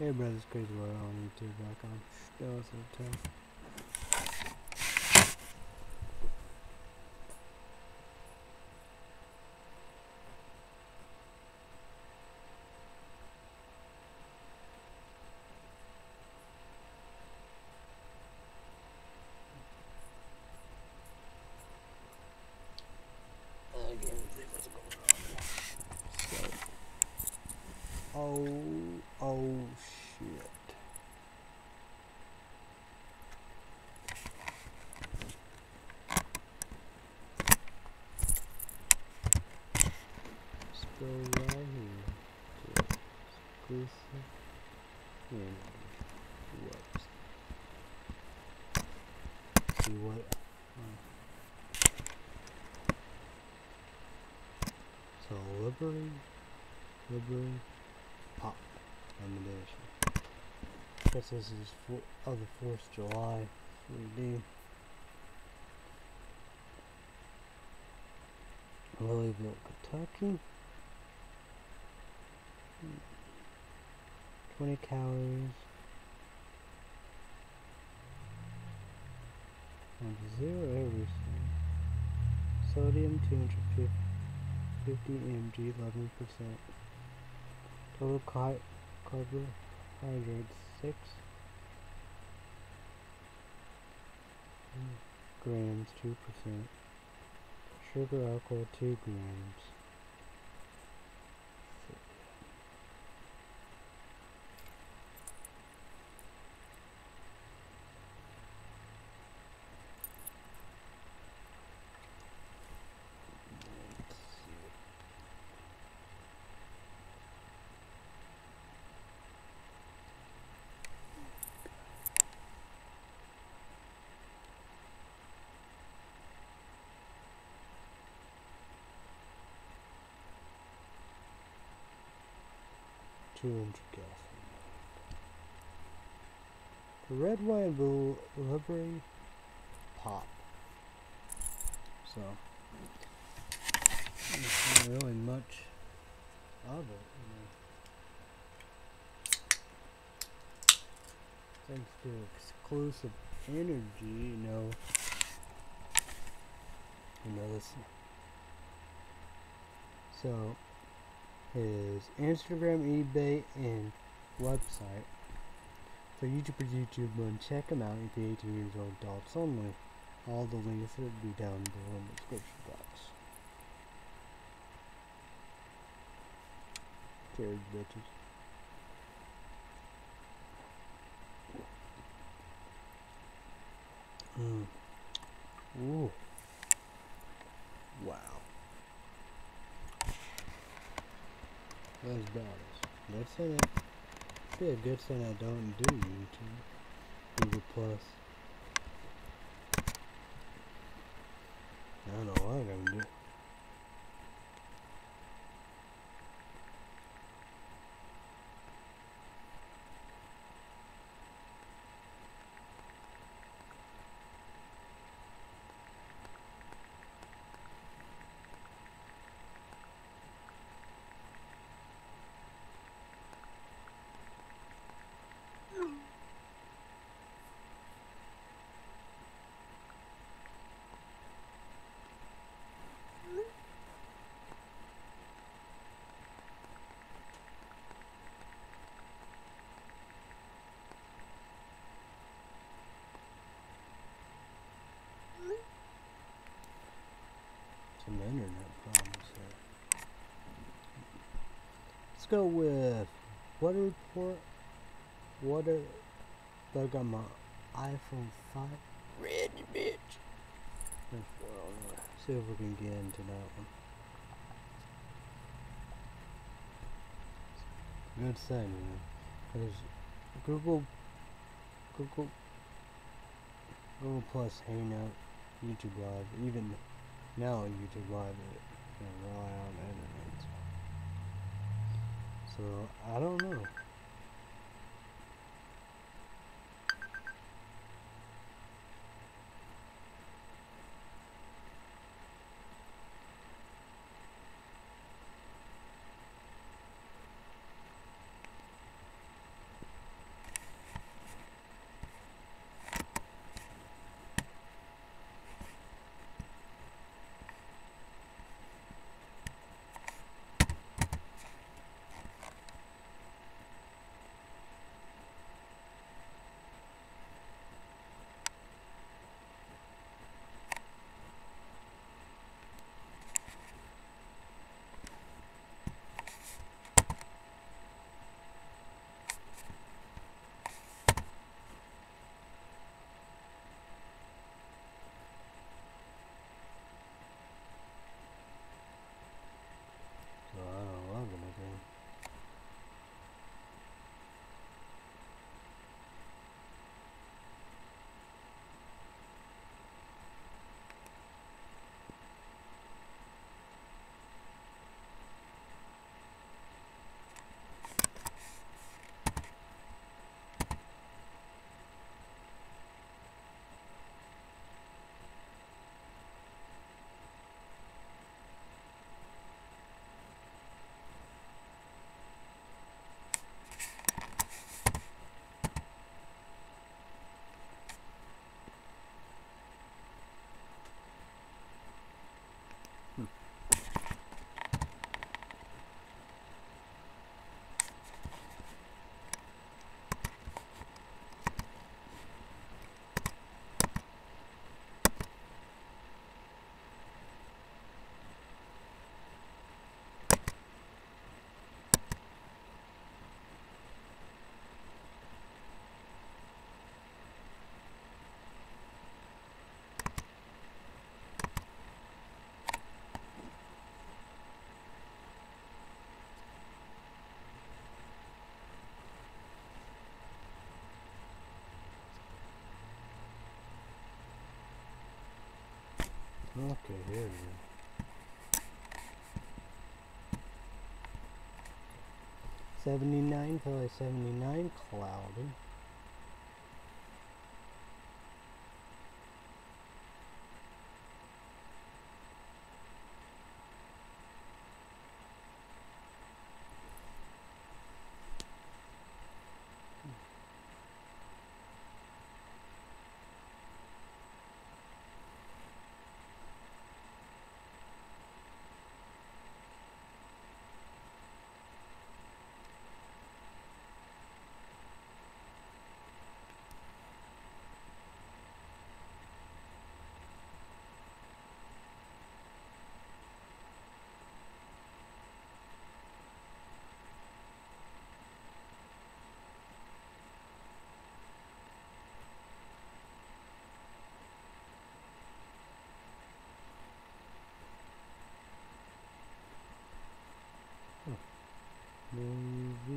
Hey Brothers Crazy Wyatt on YouTube. Back on. YouTube.com. Still so tough. Oh, oh shit. Let's go right here to Xklusive and whoops. See what uh, so liberty pop ammunition. Guess this is for of the fourth of July 3D. Louisville, Kentucky. 20 calories. And zero everything. Sodium 250 mg, 11%. Total car carbohydrates 6 grams, 2%. Sugar alcohol 2 grams. Let's see. Hundred gasoline. The red, white, and blue liberty pop. So not really much of it. You know. Thanks to Xklusive Energy, you know. You know this. So his Instagram, eBay, and website. For YouTubers, YouTube one, check him out if you're 18 years old, adults only. All the links will be down below in the description box. Cheers, bitches. Mm. Ooh. Wow. That's badass. Good thing I, be a good thing I don't do YouTube. Google Plus. I don't know what I'm gonna do. Internet problems here. Let's go with weather report. Water bug on my iPhone 5. Red bitch. See if we can get into that one. Good thing. Because Google, Google, Google Plus, Hangout, YouTube Live, even now YouTube Live, it can rely on internet. So I don't know. Okay, here we go. Seventy-nine, probably seventy-nine, cloudy. No UV.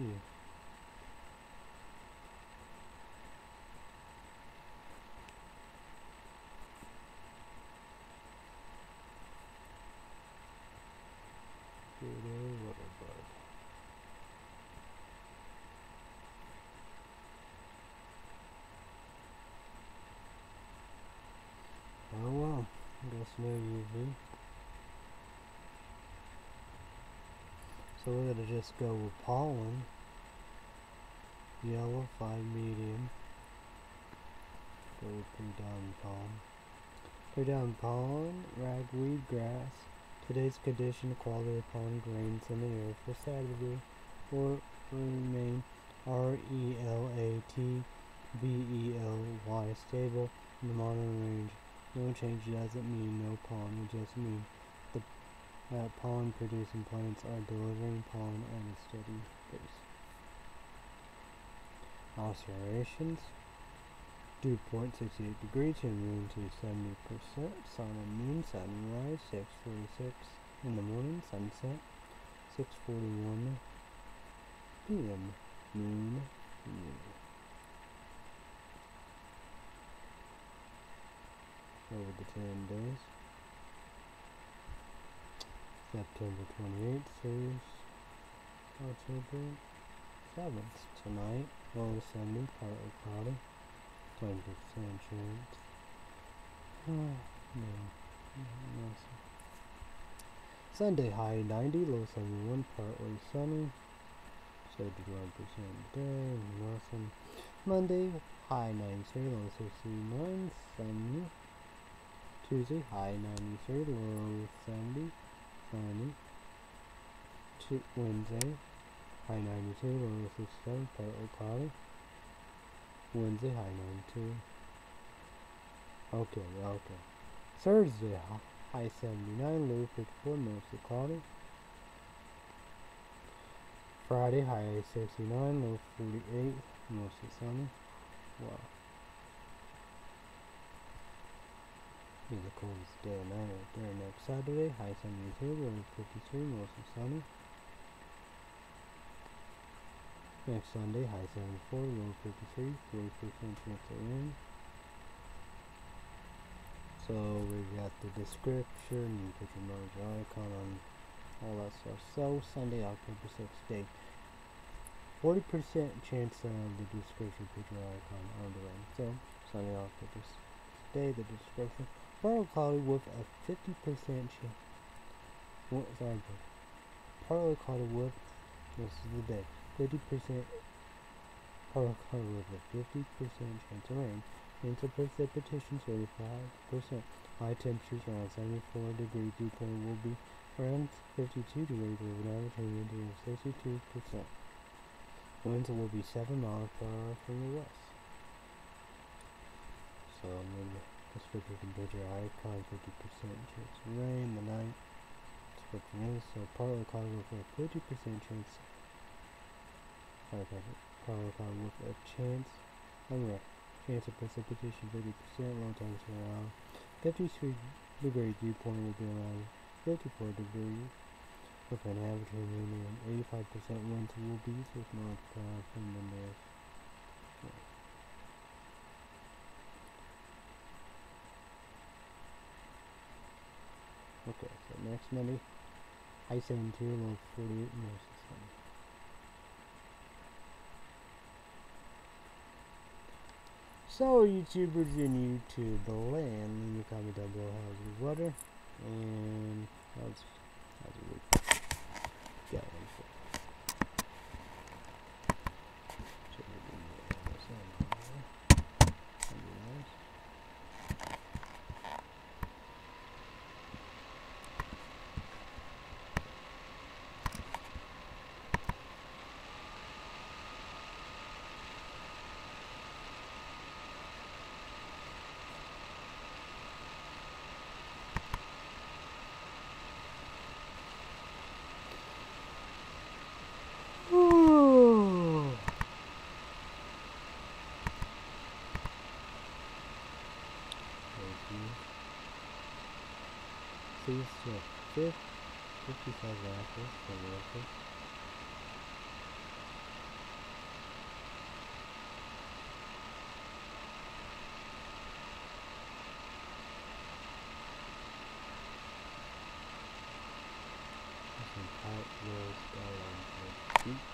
Good old water bud. Oh well, guess no UV. So we're gonna just go with pollen. Yellow, 5 medium. Go with pre-down pollen. Pre-down pollen, ragweed grass. Today's condition, quality of pollen grains in the air for Saturday will remain R-E-L-A-T-B-E-L-Y stable in the modern range. No change doesn't mean no pollen, it just means that pollen producing plants are delivering pollen at a steady pace. Oscillations. Dew point 68 degrees and moon to 70%. Sun and moon sunrise 6.46 in the morning. Sunset 6.41 p.m. Moon. Moon. Over the 10 days. September 28th through October 7th. Tonight, low Sunday, partly cloudy, 20% chance. Oh, no. Awesome. Sunday, high 90, low 71, partly sunny, 71% day, awesome. Monday, high 93, low 69, sunny. Tuesday, high 93, low 70 sunny. Tu Wednesday, high 92, low 67, partly cloudy. Wednesday, high 92. Okay, okay. Thursday, high 79, low 54, mostly cloudy. Friday, high 69, low 48, mostly sunny. Wow. Coldest day night there. Next Saturday, high 72, low 53, mostly sunny. Next Sunday, high 74, low 53, 40% chance of rain. So we've got the description, you put your emoji icon on all that stuff. So Sunday, October 6th, day. 40% chance of the description, your icon on the rain. So Sunday, October 6th, day, the description. Partly cloudy with a 50% chance. What, sorry, partly cloudy with, this is the day, 50% partly cloudy with a 50% chance of rain. Chance of precipitation 35%. High temperatures around 74 degrees. Point will be around 52 degrees with an average humidity of 62%. Winds will be 7 miles per hour from the west. So I'm going to description temperature icon 50% chance of rain. The night description is so partly cloudy with a 50% chance. Okay, partly cloudy with a chance of. Chance of precipitation 50%, low temperature around 53 degree dew point will be around 54 degrees with an average humidity of 85% winds will be with north uh, from the north. Okay, so next Monday, I 72, level 48, no system. So, YouTubers in YouTube land, you comment down below how's your weather, and how's, how's your week going for Check it in there, that's on there. That'd be nice. Ooh. Thank you. See, it's your fifth 55 rifles for the record. There's some tight rolls down on the beach.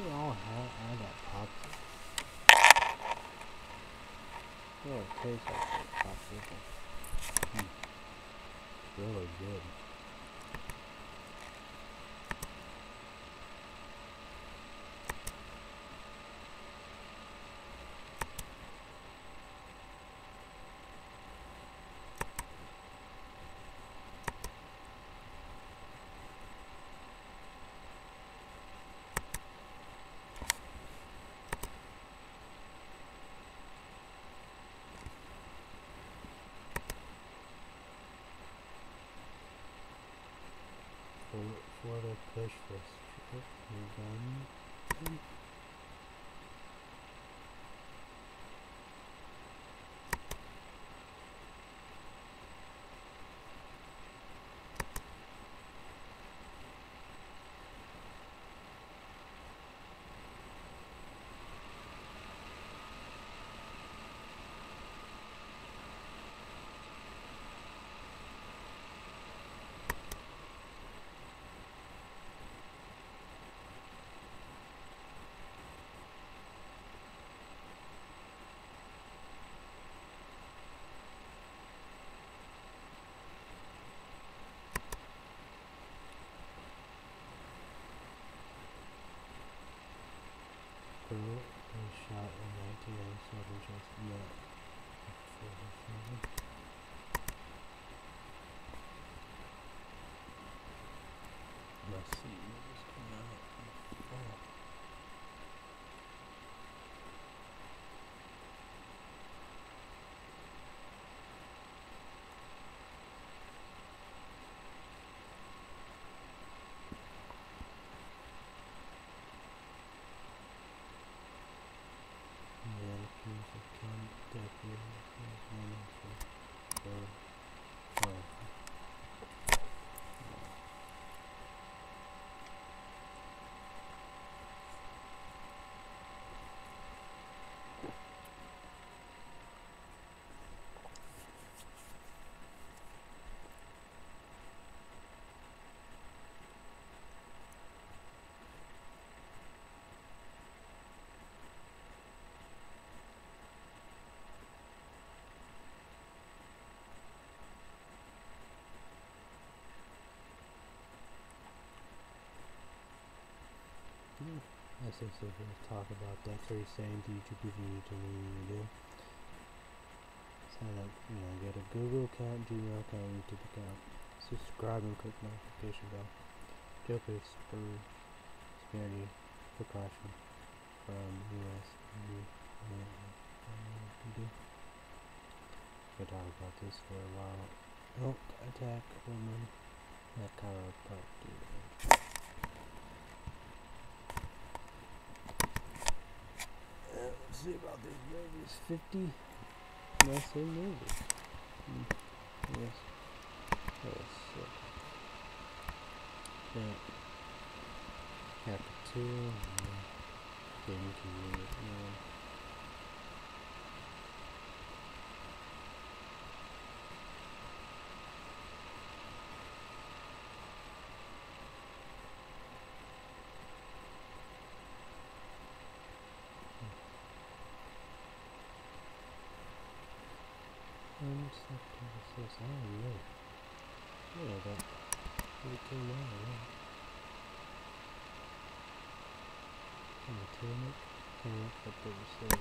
They all have I got pops. It tastes like popsicle. Mm. Really good. For, for the push for strip gun. Pearl was shot in 1997 just yet. before her father. Let's see what was coming out in the fall. Yeah, accused of killing deputy was running for for oh. So we'll talk about that very same YouTube need to what you do. Sign up, you know, get a Google account, Gmail account, YouTube account. Subscribe and click notification bell. Joke is for security precaution from US PD. We talk about this for a while. Elk attack woman. That kind of part two. Uh, let's see about this movies. 50 Wrestling movies. Hmm. Yes. That was sick. Yeah. Chapter 2. Yeah. Gaming sis. I don't know. I don't know that. It came out, yeah. Entertainment. Unacceptable sis.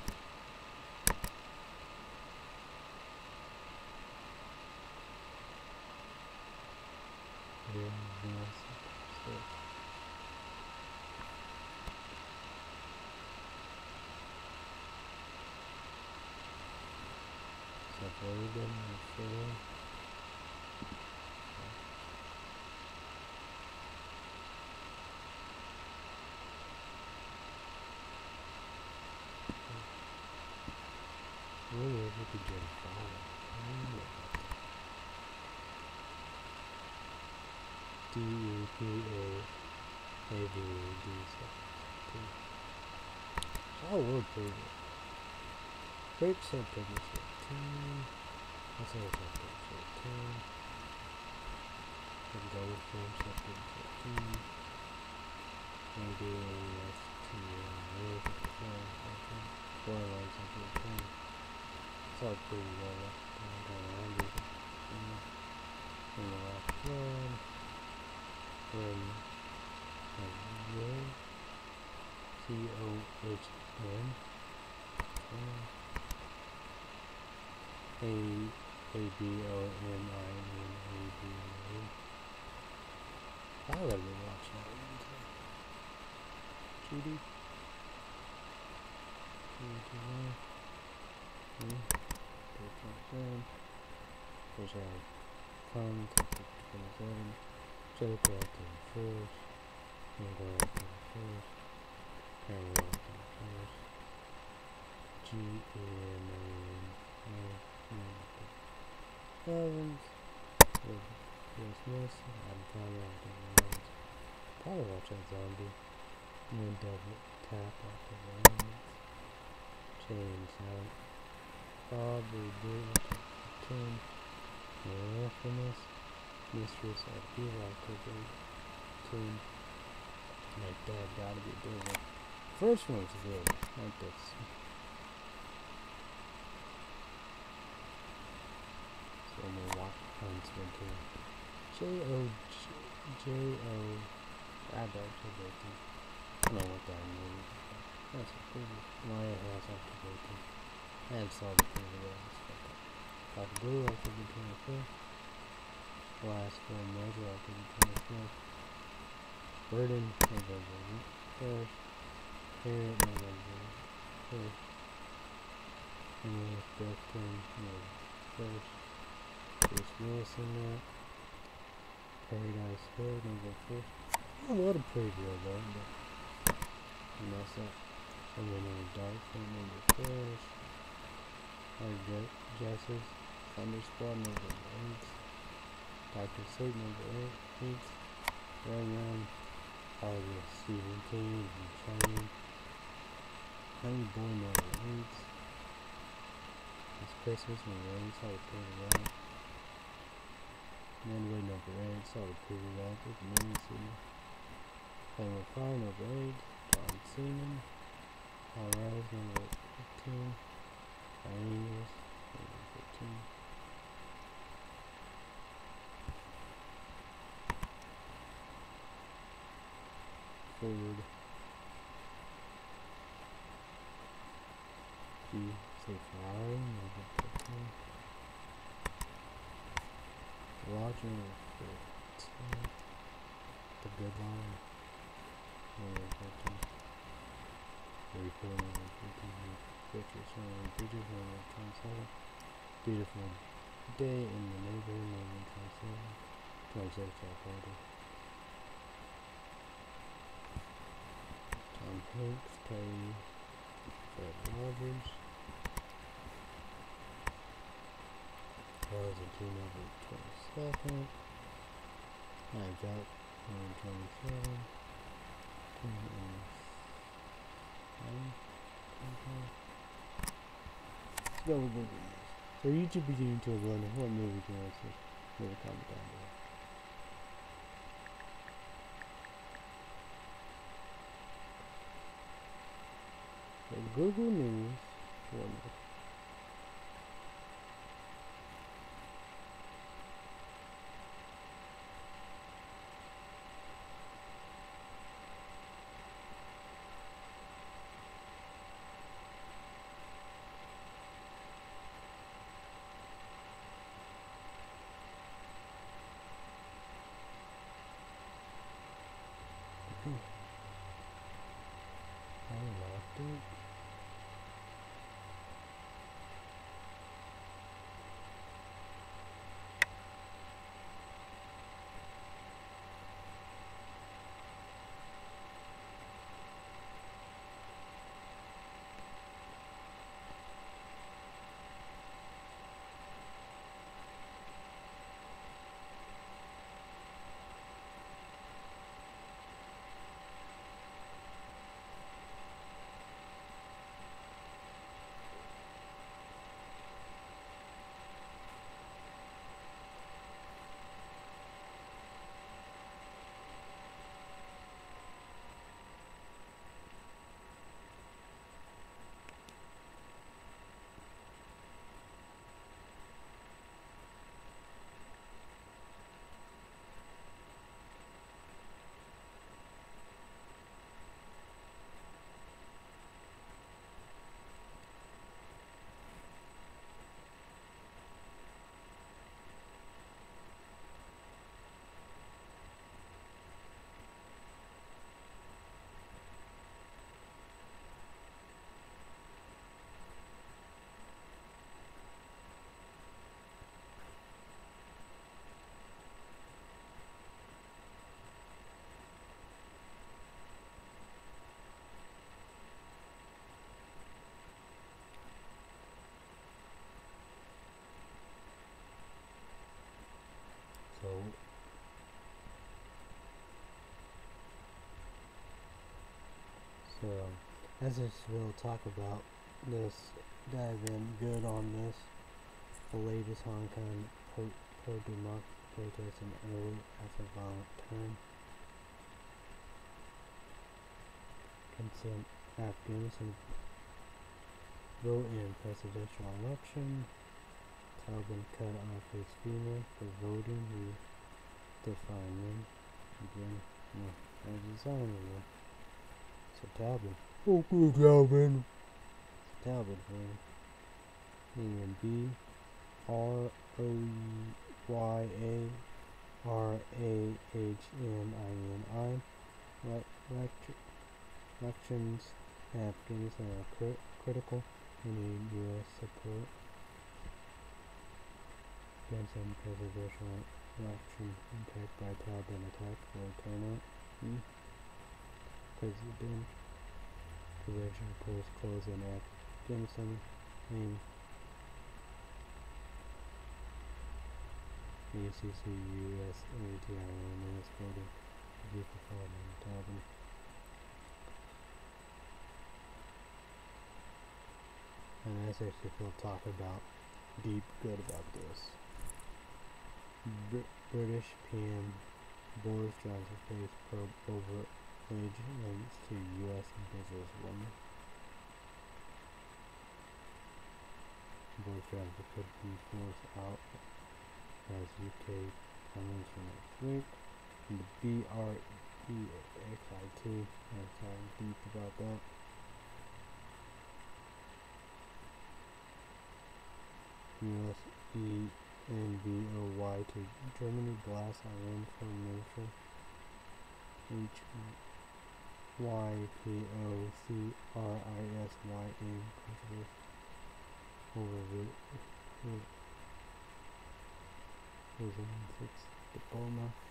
Yeah, unacceptable sis. Suburban referral. Really able to get a follow. D E P A A B A D All word favorite. Great subject is 15. Let's say it's up to 15. Then go with form sector 15. Maybe that's to uh, 15. Four lines up to 10. It's pretty well C O H N. A A B O M I N A B A. I love to watch that one. Judy. Hmm. Thirteen. Fun. Twenty-seven. Joker at the first. The first. The first. G A M A N. Evans. Will Smith. I'm probably out the ones. Probably watch that zombie. And then double tap off the ones. Change out. Probably do ten. Infamous. Mistress a big team. Like that gotta be good. First one's good. Like this. So I'm gonna walk Huntsman too. J O J O Adult. I don't know what that means. That's a pretty Maya has activating. And saw the pretty Like blue after the 25th. Last four measure after the 25th. Burden November 1st. Parent November 1st. And then Bethlehem November 1st. Bruce Wilson that. Uh, Paradise Hill November 1st. Oh, what a pretty girl though. But I mess up. And then a dark film number 1st. Our Jesses. Thunder Squad number 8. Dr. Sleep number 8. 8. Run Run. All the Stephen King and Shane. Honey Boy number 8. It's Christmas number 8. It's all pretty well. Manway number 8. Saw the pretty well. With mini. Playing with Fire number 8. John Cena. All Rise number 15. Angels number 15. forward. D, say Ferrari, Roger, the good line. Recording, pictures, beautiful, beautiful day in the neighborhood, 27, 27, 27, on Hanks paying for average. Cars at June 22nd. I got on 27. 27. So YouTube beginning to run. what movie do answer. Leave a comment down below. Google News. Wonder. As will talk about this dive in good on this the latest Hong Kong pro, pro democracy protests in early after violent turn. Consent Afghanistan vote in presidential election. Taliban cut off his female for voting. We define them again. No, a sign again. So Taliban. Okay, Taliban. Taliban man. And B R O Y A R A H N I N I. Elections in Afghanistan are cri critical. We need U.S. support against any presidential election impact by Taliban attack for turnout. Hmm. President presidential polls close in Afghanistan. Name ACC US ATIN is voting to be performed in Taliban. And I actually feel talk about deep good about this. Br- British PM Boris Johnson faced probe over wage links to U.S. businesswoman. Boris Johnson could be forced out as UK Prime Minister next week. The B-R-E-X-I-T, I'm sorry, deep about that. U.S. E-N-V-O-Y to Germany glass iron formation. H Y P O C R I S Y A overview. Prison six diploma.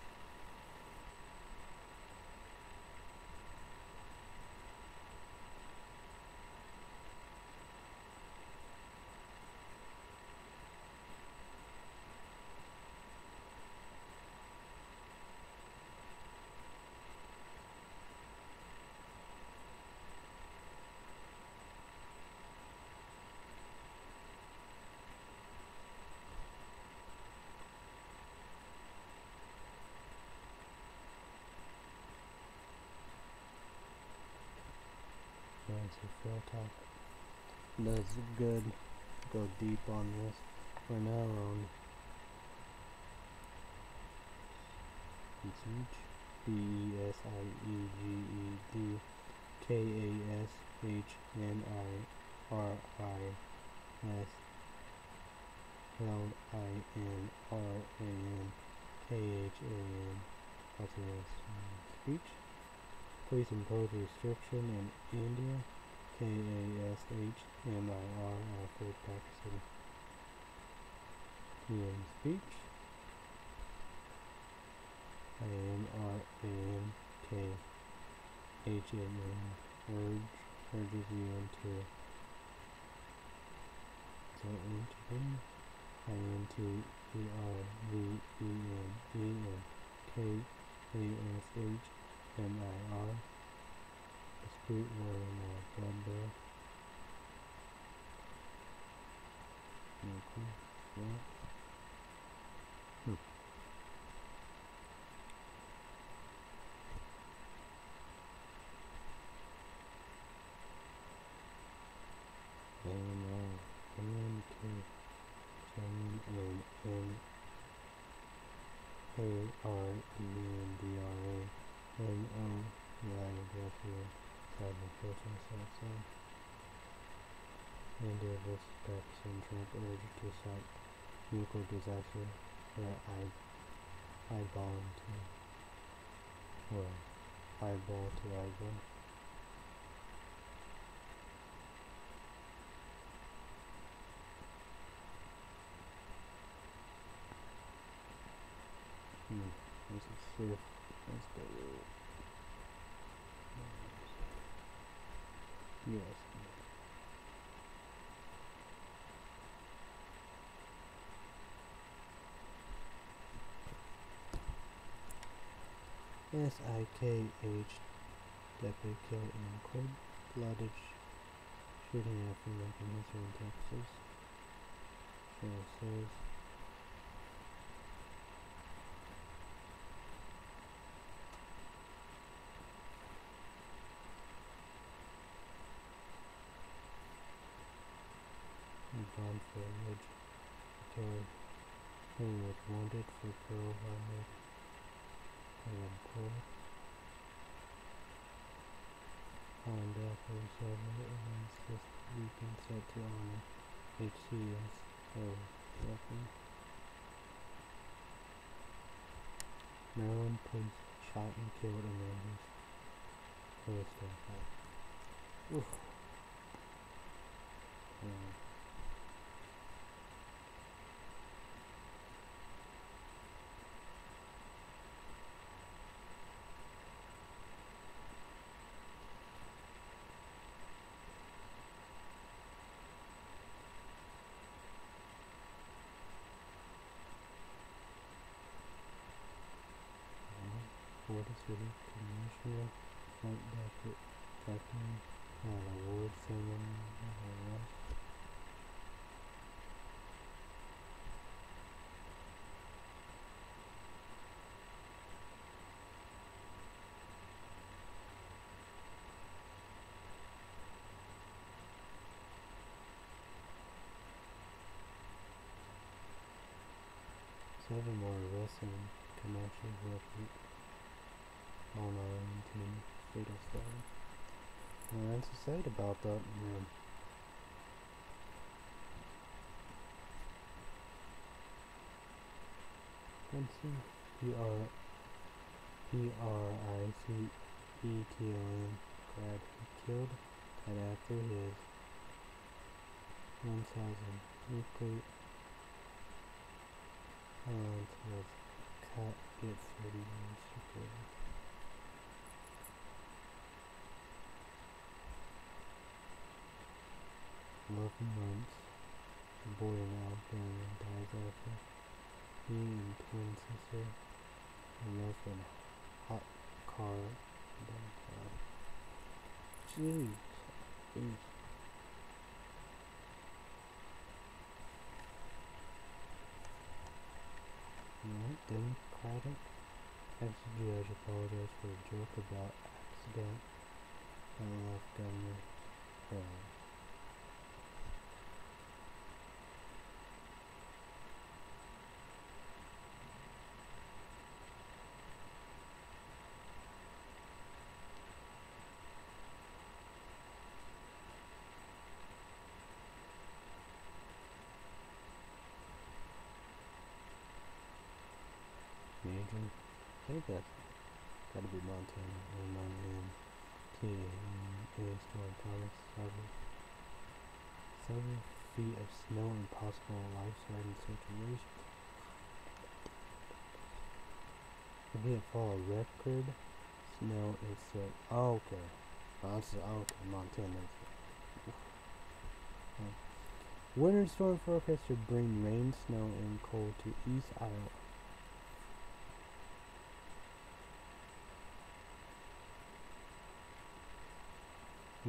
Expansive. That's good. Go deep on this. We're now on Besiege. B E S I E G E D K A S H N I R I S L I N R A N K H A N. What's? Speech. Please impose restriction in India. K A S H M I R Alfred Pakistan. In speech. You into so into I N T R V N N K A S H M I R war in our bloodbath. Okay. Yeah. Hmm. N O N K N N N A R E N D R A N O Y W seven person Southside. India vs Pakistan Trump urged to stop nuclear disaster or I eyeball to well eyeball. Hmm, this is safe. Let's go. Yes. S I K H Deputy killed in cold blooded shooting after making history in Texas. Sheriff says gone for a ridge. Killer who was wounded for Pearl Harbor and Port. On death several events this weekend set to honor HCS of weapon. Maryland police shot and killed a man who's Philistine. Oof. Yeah. Florida City Commissioner Frank Beckett accepting an award ceremony. Seven more wrestling connections with on our team fatal star. And that's to say about that, man. Let's see. P R P R I C E T O N. Grad he killed right after his one thousand. Nuclear uh, was cut. Get thirty minutes Eleven months, the boy in Alabama dies after he and twin sister were left in a hot car downtown. Jeez. Jeez. Alright, Democratic ex-judge apologized for a joke about accident that left governor Okay. Major. I think that's be Montana is more Thomas seven feet of snow and possible life-threatening situation. If we fall record snow is uh, oh, okay. Oh, that's, oh, okay, Montana. Winter storm forecast should bring rain, snow, and cold to East Iowa.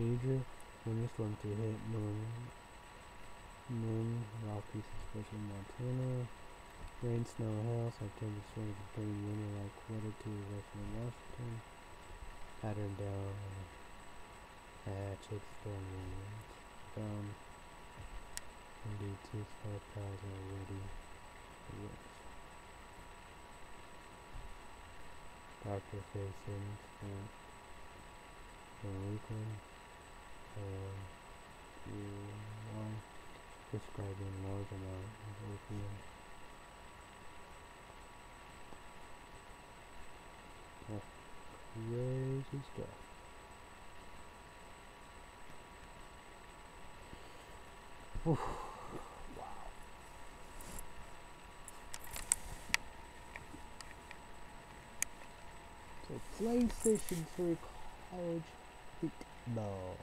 Major windstorm to hit Northern, Northern Rockies, especially Montana. Rain, snow, hail, September storms to bring winter-like weather to western Washington. Pattern down. Uh, check storm winds. Down. Indeed, two stockpiles are ready for use. Doctor facing from Lincoln and you one describing large amount of opium. That's crazy stuff. Oof. Wow. So PlayStation 3 college football.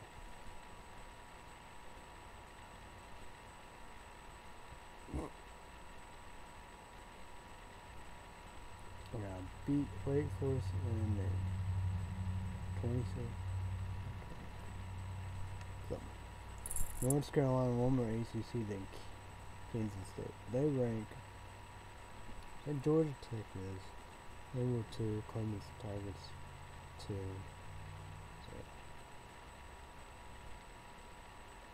Yeah, beat Wake Forest and then 26. So, North Carolina one more ACC than Kansas State. They rank, and Georgia Tech is. Were two, Clemson Tigers two.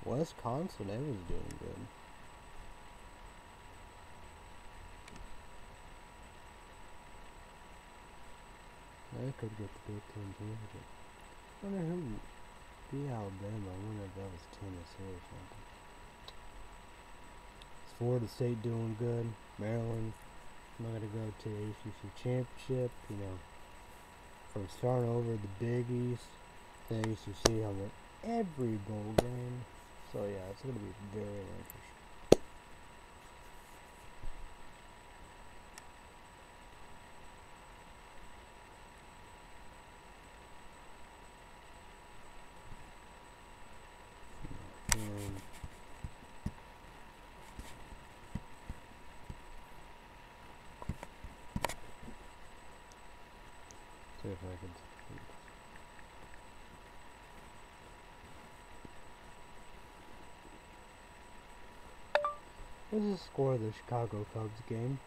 So. Wisconsin, they was doing good. Could get the Big Ten championship. I wonder who beat Alabama. I wonder if that was Tennessee or something. Florida State doing good? Maryland not gonna go to the ACC championship. You know, from starting over the Big East, the ACC I won every bowl game. So yeah, it's gonna be very interesting. And see if I can. What's the score of the Chicago Cubs game?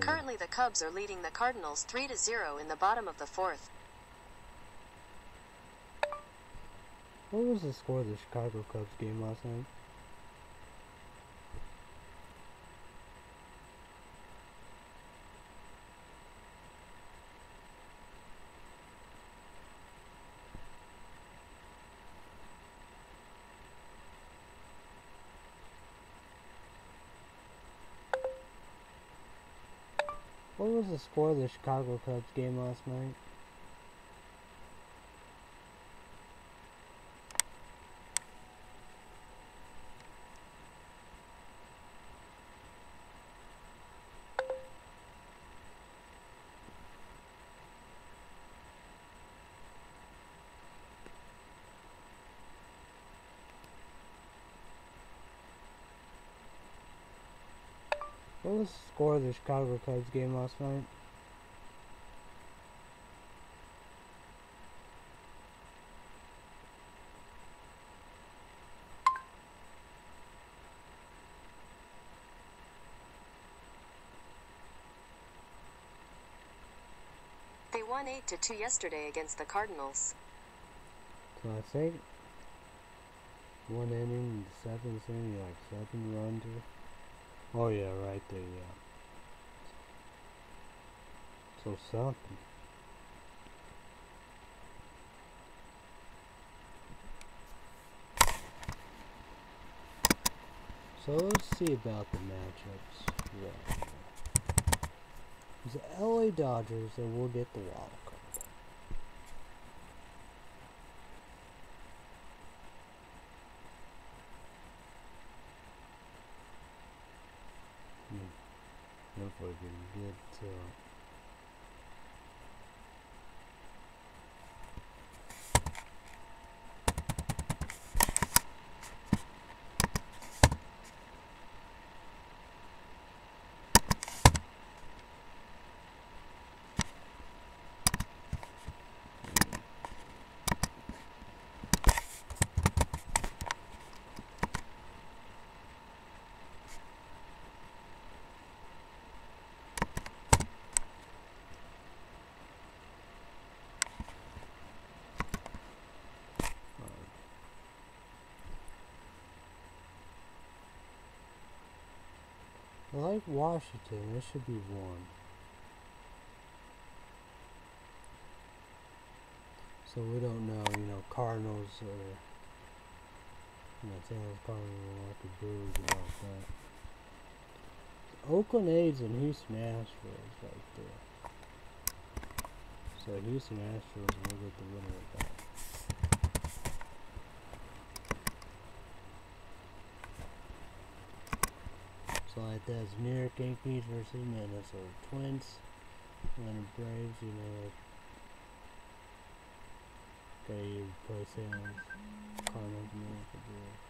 Currently, the Cubs are leading the Cardinals 3 to 0 in the bottom of the fourth. What was the score of the Chicago Cubs game last night? What was the score of the Chicago Cubs game last night? score the Chicago Cubs game last night? They won 8 to 2 yesterday against the Cardinals. Classic. One inning, the seventh inning, like seven runs. Oh yeah, right there, yeah. So something. So let's see about the matchups. Yeah. The LA Dodgers, they will get the wild card. Hmm. Hopefully we can get uh, I like Washington. This should be one. So we don't know, you know, Cardinals or you know, San Luis Cardinals will like to booze about that. Oakland A's and Houston Astros right there. So Houston Astros will get the winner of that. So like that's New York Yankees versus Minnesota Twins. And Braves, you know, they play Cardinals, Minnesota Braves.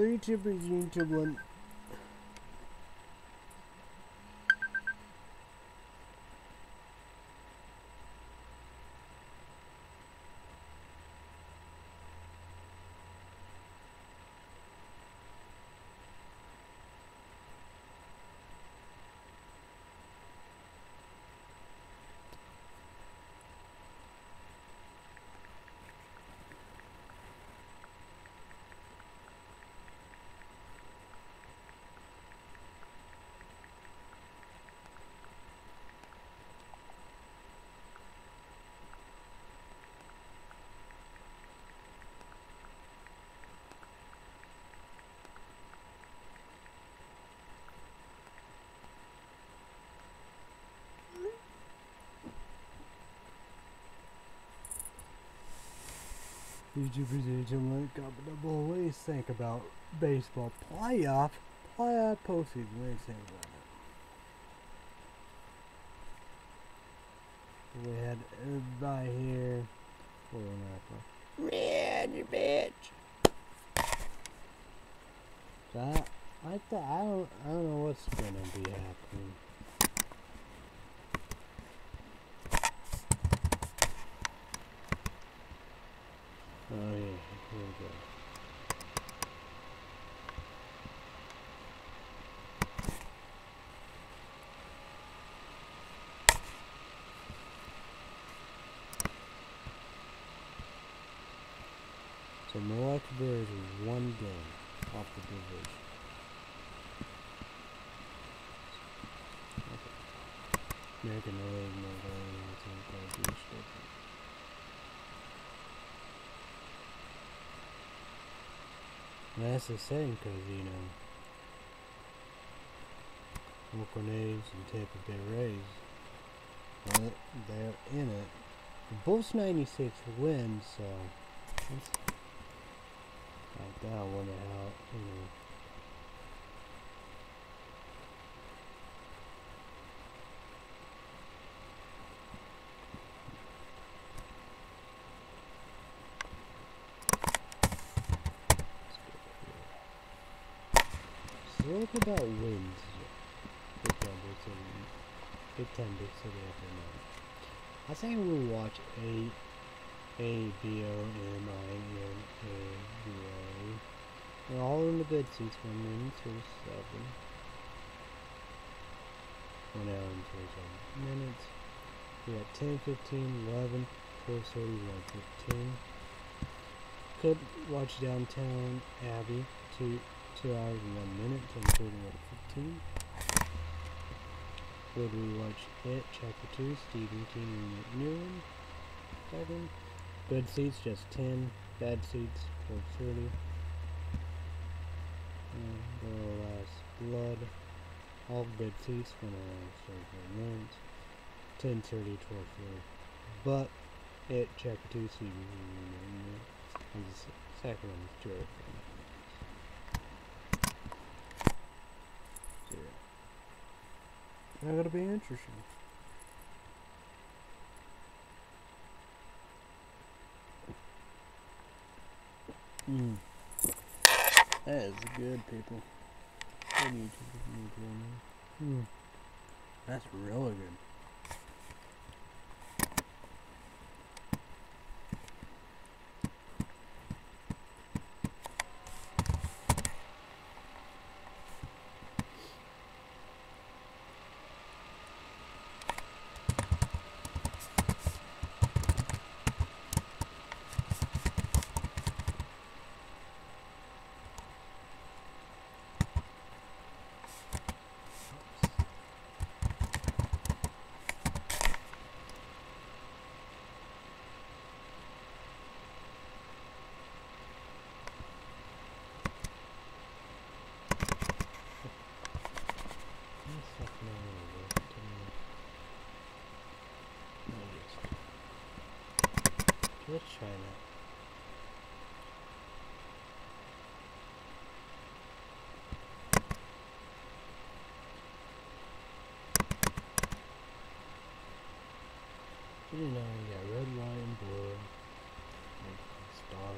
So YouTube is YouTube one. Gentlemen, comment below what do you think about baseball playoff, playoff postseason. What do you think about it? We had everybody here. Hold on, Red, you bitch. So I, I, th I don't, I don't know what's gonna be happening. Oh yeah, here we go. So Milwaukee Bears is one game off the division. Okay. American League, Mongolian, Team Called Beach And that's the same because, you know, Oakland A's and Tampa Bay Rays, they're in it. The Bulls 96 wins, so like that. I wonder how, you know. So about wins? Big Ten Big. I think we'll watch A A B O M I N A B A. They're all in the good seats, one minute through seven. One hour and thirty-seven minutes. We got 10, 15, 11, 12, 30, 115. Could watch Downton Abbey, two, two hours and one minute, 10, 30, 115. Would we watch it? Chapter 2, Stephen King Newman. 7. Good seats, just 10. Bad seats, 1230. And blood. All good seats, 1 hour and 34 minutes. 1030, 1230. But it, checked 2, Stephen King and the second one is 2 hours and 40 minutes. Not gonna be interesting. Mm. That is good, people. Mm. That's really good. What the fuck am I gonna do? Didn't I- Oh, yes. Let's try that. You know, you got red, white, and blue. and Star.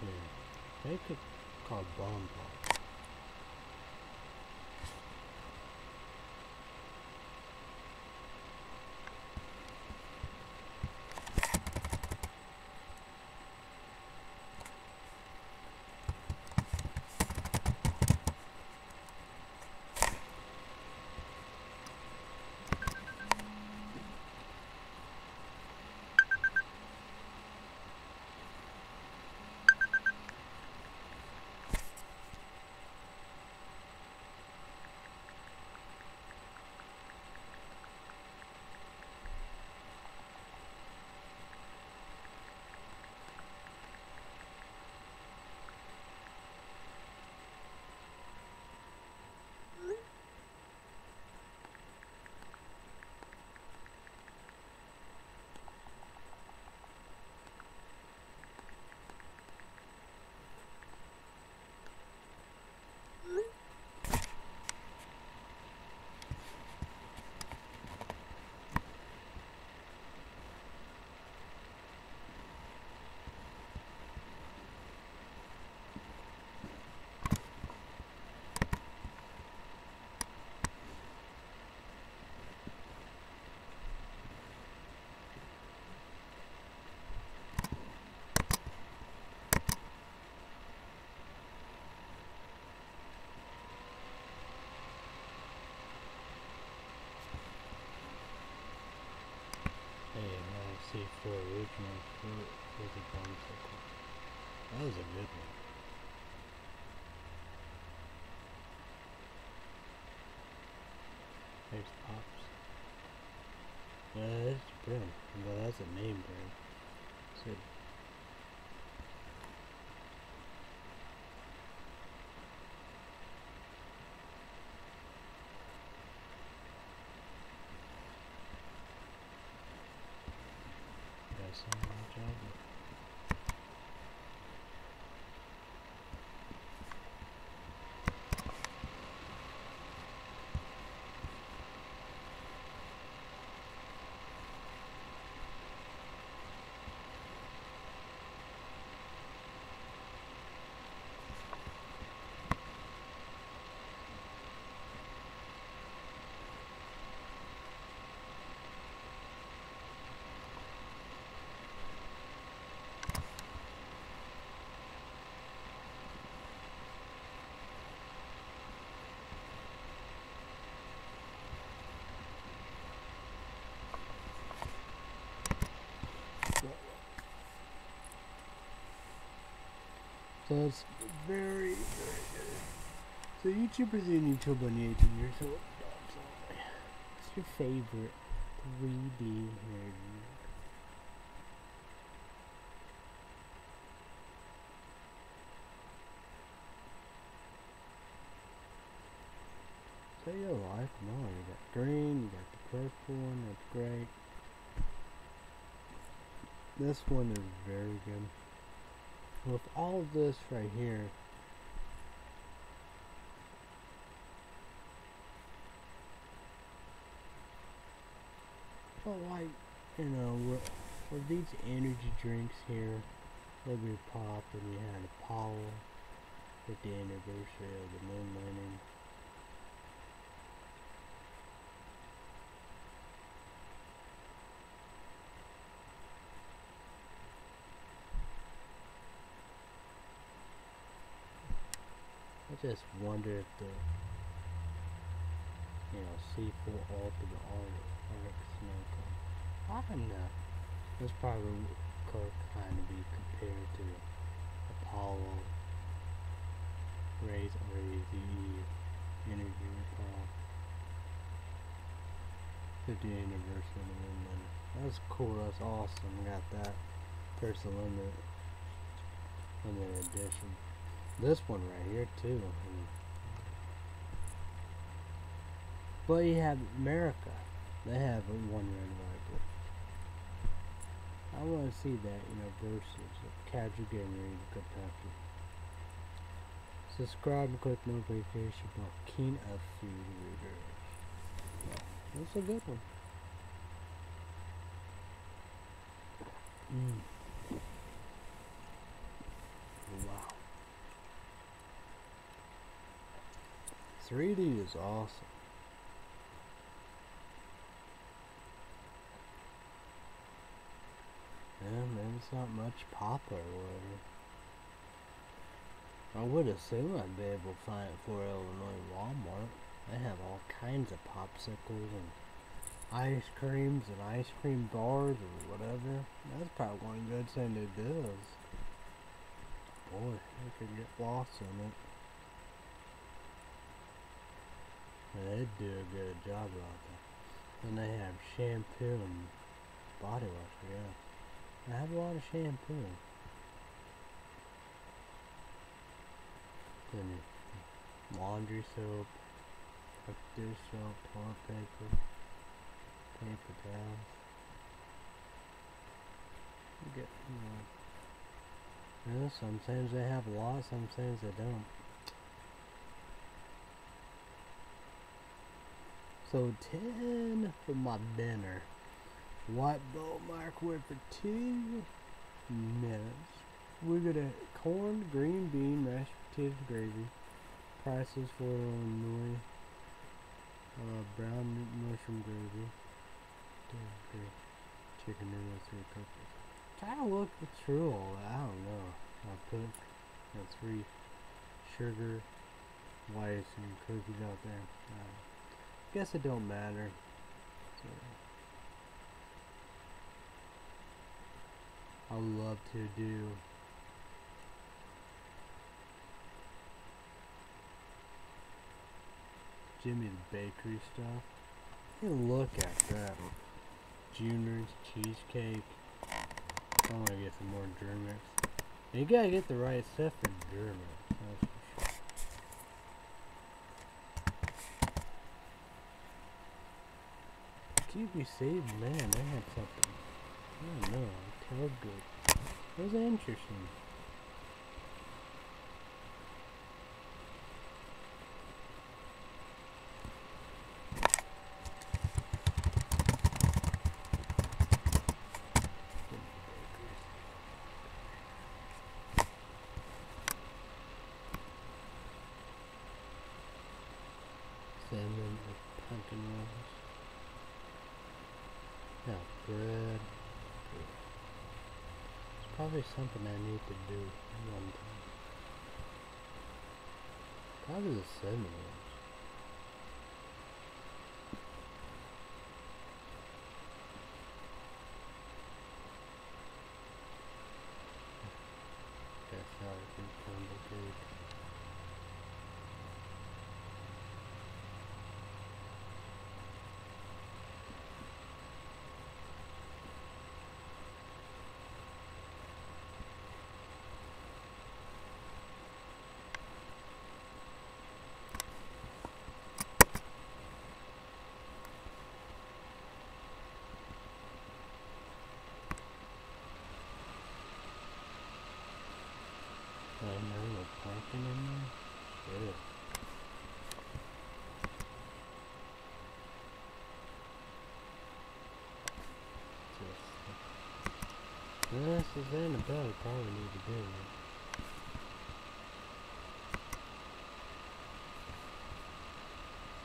Yeah. They could call bomb bomb. C4 original fruit with a Bombsicle. That was a good one. There's Pops. Yeah, that's Brim. Well, that's a name Brim. It's So it's very, very good. So YouTubers in YouTube on 18 years old. What's your favorite 3D nerd? So you like all. You got green, you got the purple one, that's great. This one is very good. With all of this right here, but like, you know, with, with these energy drinks here, Liberty Pop, and we had Apollo with the anniversary of the moon landing. Just wonder if the you know C4 Ultimate RX Smoke. I don't know. This probably could kind of be compared to Apollo, Raise the Energy Recall. 50th anniversary of the That's cool. That's awesome. Got that. First limit. Limited edition. This one right here too. But you have America. They have a one red rifle. I want to see that, you know, versus a casual game ready to Kentucky. Subscribe and click notification bell. King of Food Readers. That's a good one. Mm. Wow. 3D is awesome. Yeah, maybe it's not much popper or whatever. I would assume I'd be able to find it for Illinois Walmart. They have all kinds of popsicles and ice creams and ice cream bars or whatever. That's probably one good thing it does. Boy, they could get lost in it. Yeah, they do a good job about that. And they have shampoo and body wash, yeah. I have a lot of shampoo. Then laundry soap, dish soap, toilet paper, paper towels. You get, you know. Yeah, sometimes they have a lot, sometimes they don't. So 10 for my dinner. White bowl microwave for two minutes. We got a corn, green bean, mashed potatoes, gravy. Prices for Illinois. Uh, brown mushroom gravy. Chicken noodles, three cookies. Try to look through all. I don't know. I put uh, three sugar, whites, and cookies out there. Uh, guess it don't matter. So, I love to do Jimmy's bakery stuff. Look at that. Junior's cheesecake. I want to get some more Germans. You gotta get the right stuff for Germans. That's for sure. QVC, man, I had something. Oh, I don't know. Tail good. It was interesting. probably something I need to do one time. Probably the 70s. Just. This is Annabelle probably need to do it.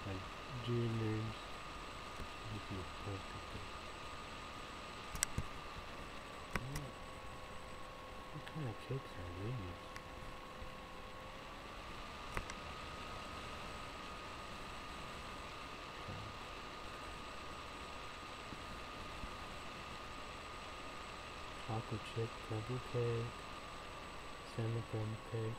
Like juniors. If you pumpkin cake. What what kind of cakes are these? Chocolate chip crumble cake, cinnamon crumble cake.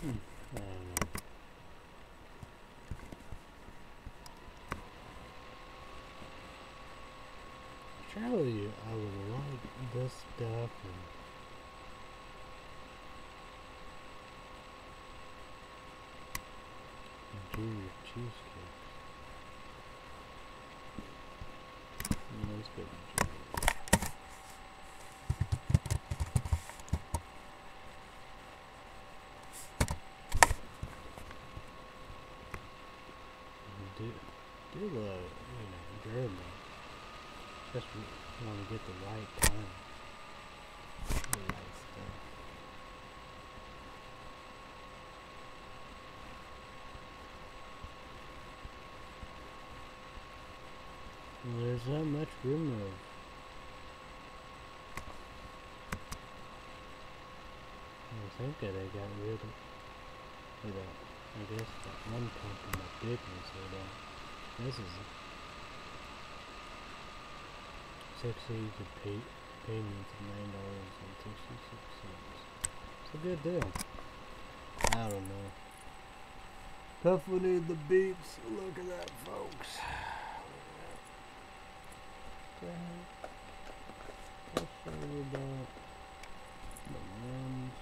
I don't know. Surely I would like this stuff and junior cheesecakes. No, let's go do do the you know German. Just want to get the right kind, the right stuff. Well, there's not much room of. I think that I got rid of, of that. I guess that one that big one, so that this is sixty to pay payments of nine dollars and sixty six cents. It's a good deal. I don't know. Definitely the beats. Look at that, folks. Look at that. Let's show you about the ones.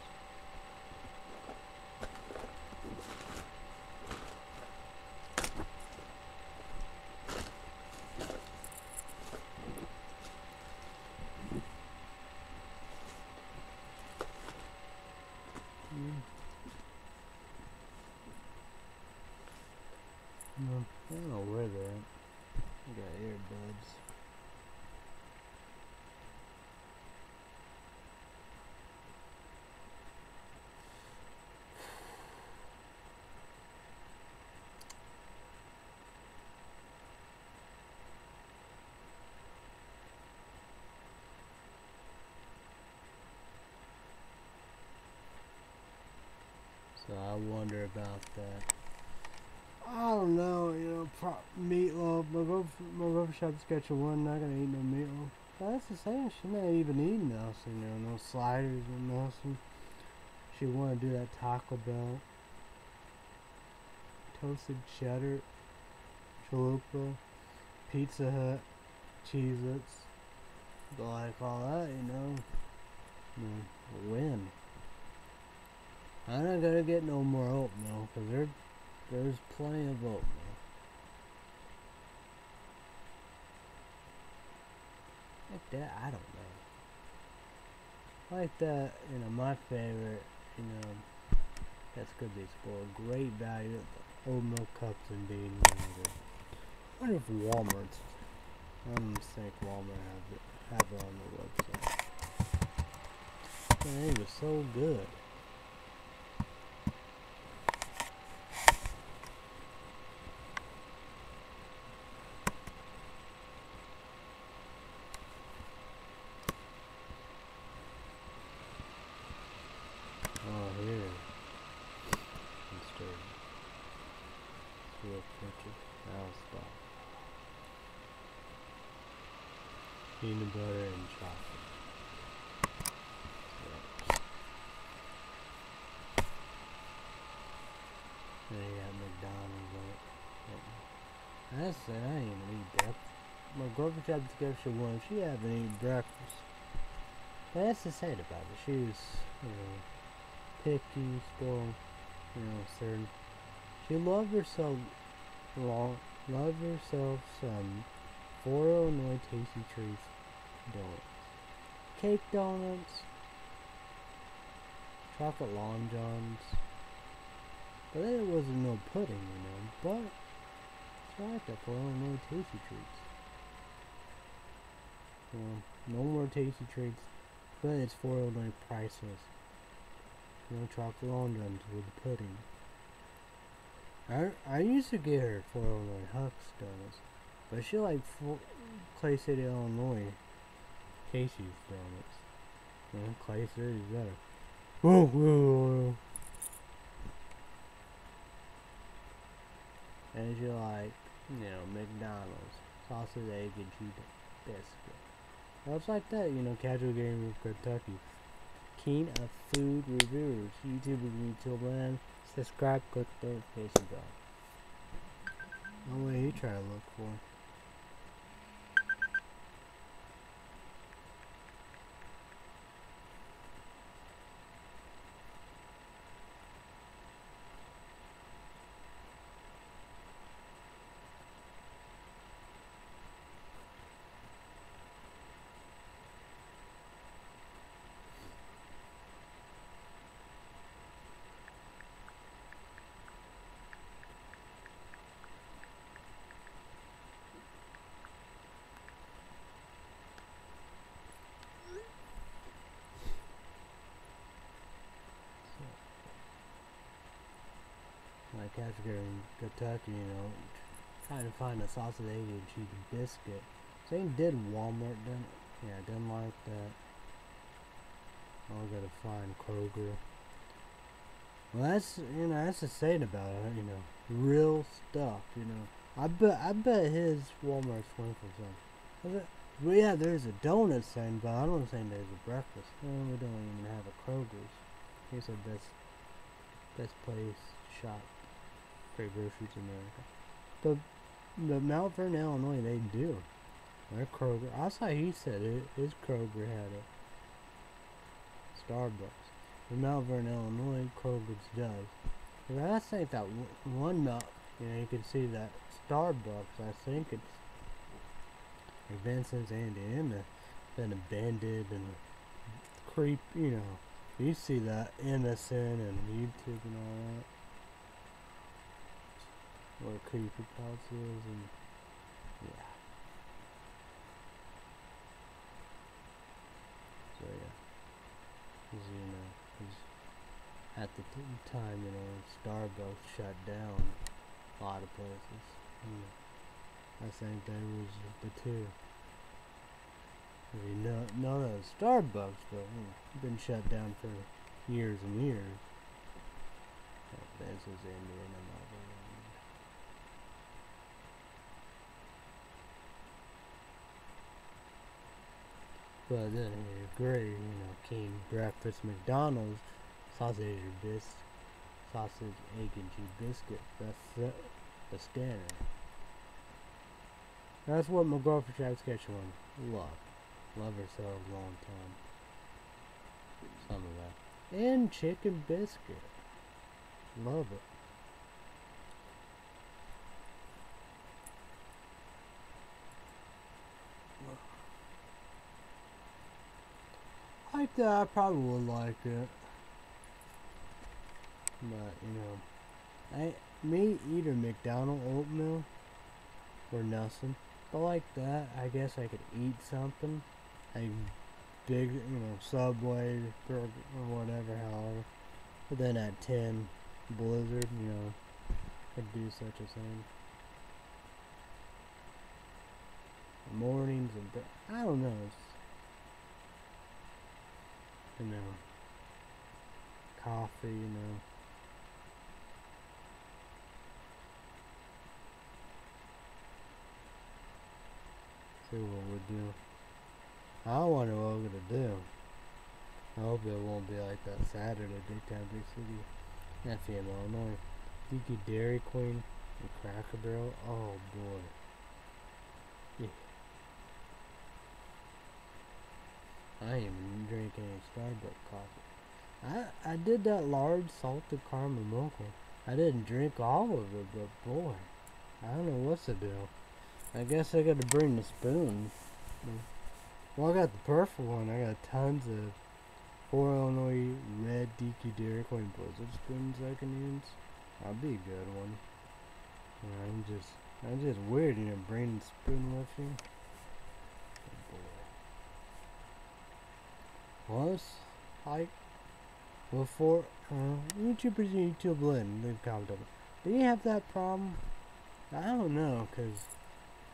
So I wonder about that. I don't know, you know, pro- meatloaf. My girl, my girlfriend shot schedule one. Not gonna eat no meatloaf. But that's the same. She not even eating nothing. You know, no sliders or nothing. She want to do that Taco Bell, toasted cheddar, chalupa, Pizza Hut, Cheez-Its. Like all that, you know. Mm, win. I'm not gonna get no more oatmeal, cause there, there's plenty of oatmeal. Like that, I don't know. Like that, you know, my favorite, you know, that's good be spoiled. Great value, oatmeal cups and bean water. I wonder if Walmart's, I don't think Walmart have it, have it on the website. Man, it was so good. Oh, here. Mr. Real picture. I'll stop. Peanut butter and chocolate. They got McDonald's on it. I said I ain't gonna eat breakfast. My girlfriend tried to get she one. She haven't eaten breakfast. But that's to say about it. She was, you know, picky, spoiled, you know, certain. She loved herself long, loved herself some four Illinois Tasty Treats donuts. Cake donuts, chocolate long johns. But then it wasn't no pudding, you know, but she liked that for Illinois Tasty Treats. You know, no more Tasty Treats, but it's four Illinois priceless. No chocolate long johns with pudding. I I used to get her for Illinois Huck's donuts, but she liked for Clay City, Illinois, Casey's donuts. You know, Clay City's better. Whoa, whoa, whoa. And she like, you know, McDonald's, sausage, egg, and cheese biscuit. It's like that, you know, casual game with Kentucky. King of Food Reviews. YouTube me then. Subscribe, click the notification bell. No oh, way you try to look for. Casual in Kentucky, you know, trying to find a sausage, egg, and cheese biscuit. Same did Walmart, didn't it? Yeah, didn't like that. I gotta find Kroger. Well, that's you know that's the saying about it. You know, real stuff. You know, I bet I bet his Walmart's twenty percent. Well, yeah, there's a donut stand, but I don't think there's a breakfast. Well, we don't even have a Kroger's. He said best best place shop for groceries in America. The the Mount Vernon, Illinois, they do. Their Kroger. I saw he said it. His Kroger had a Starbucks. The Mount Vernon, Illinois, Kroger's does. But I think that one Mount, you know, you can see that Starbucks. I think it's and Emma been abandoned and creep. You know, you see that MSN and YouTube and all that. What creepy pasta is and yeah. So yeah, 'Cause, you know, 'cause at the time, you know, Starbucks shut down a lot of places. Mm. I think they was the two. I mean, no, none of the Starbucks, but you know, been shut down for years and years. This is Indian another one. But then you agree, you know, King Breakfast McDonald's sausage or bis sausage, egg and cheese biscuit. That's the, the scanner. That's what my girlfriend Saskatchewan love. Love herself a long time. Some of that. And chicken biscuit. Love it. That, I probably would like it. But, you know, I me eating McDonald oatmeal or nothing. But like that, I guess I could eat something. Like big, you know, Subway or whatever, however. But then at 10, Blizzard, you know, could do such a thing. Mornings and I don't know. You know, coffee, you know. See what we do. I wonder what we're gonna do. I hope it won't be like that Saturday daytime big city. That's in Illinois. Tiki Dairy Queen and Cracker Barrel. Oh boy. Yeah. I even drinking any Starbucks coffee. I I did that large salted caramel mocha. I didn't drink all of it, but boy, I don't know what's the deal. I guess I got to bring the spoon. Well, I got the purple one. I got tons of four Illinois red DQ Dairy Queen Blizzard spoons I can use. That'd be a good one. I'm just, I'm just weird, you know, bringing spoon with you. Oh boy. Was like before uh, YouTubers and YouTube Lynn, leave comment. Do you have that problem? I don't know, cause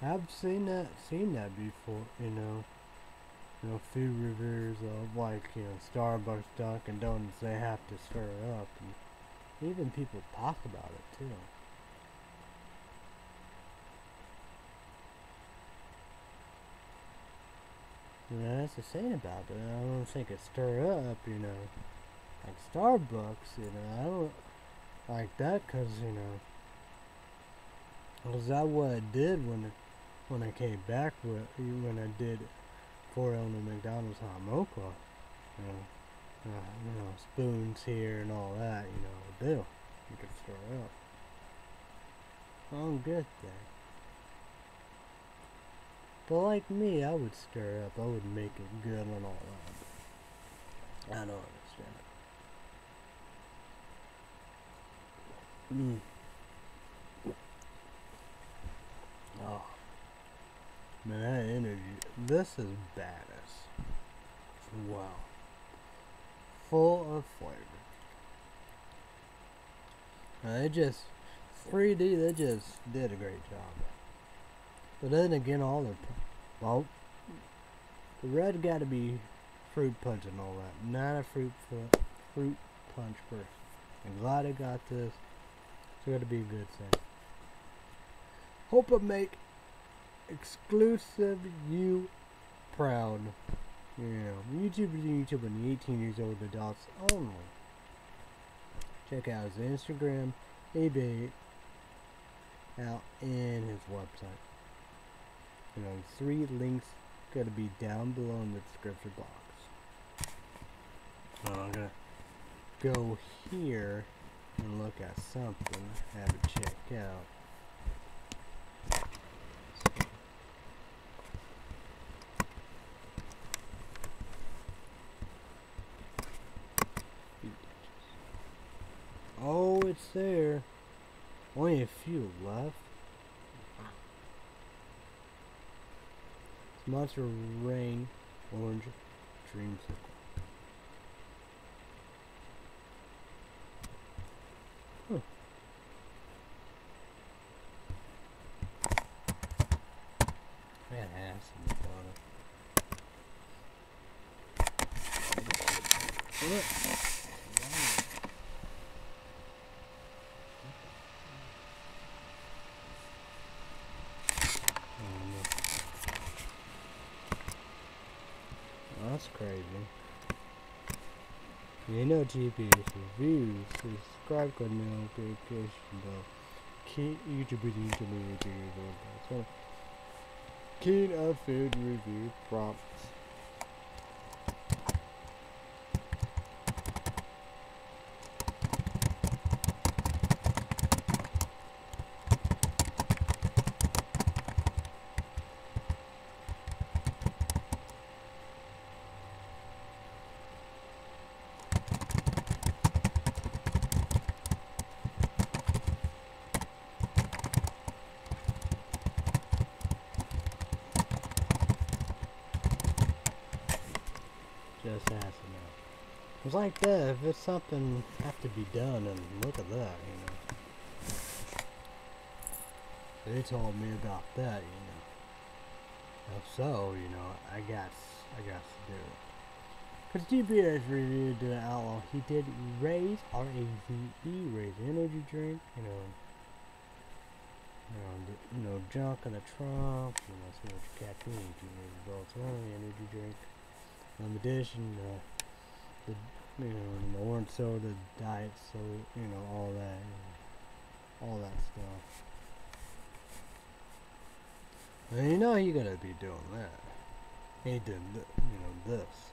I've seen that seen that before, you know. You know, food reviews of like, you know, Starbucks Dunkin' Donuts, they have to stir it up. And even people talk about it too. You know, that's the saying about it. I don't think it stir up, you know. Like Starbucks, you know, I don't like that because, you know, was that what I did when it, when I came back with when I did four on the McDonald's hot mocha, you know, uh, you know, spoons here and all that, you know, do. You could stir up. Oh, good thing. But like me, I would stir up. I would make it good and all that. I don't understand. Mm. Oh. Man, that energy. This is badass. Wow. Full of flavor. They just, 3D, they just did a great job. But then again, all the, well, the red got to be fruit punch and all that. Not a fruit fruit punch person. I'm glad I got this. It's got to be a good thing. Hope I make Xklusive you proud. You know, YouTubers and YouTube and 18 years old adults only. Check out his Instagram, eBay, out, and his website. You know, three links gotta be down below in the description box. So I'm gonna go here and look at something, have it check out. Oh, it's there. Only a few left. Monster Reign Orange Dreamsicle. Huh. I got ass in the bottom. What? That's crazy. Know GPS reviews. Subscribe the notification bell. Keen YouTube reviews. Keen of food review prompts. Just asking now. It's like that. If it's something have to be done, and look at that, you know. They told me about that, you know. If so, you know, I guess I got to do it. Cause GPS reviewed the outlaw. He did Raze R A Z E Raze energy drink, you know. You know, you know, junk in the trunk, you know, so much caffeine, you know, results only energy drink. In addition, uh, the you know orange soda, diet soda, you know all that, you know, all that stuff. And you know you're gonna be doing that. He did, you know this.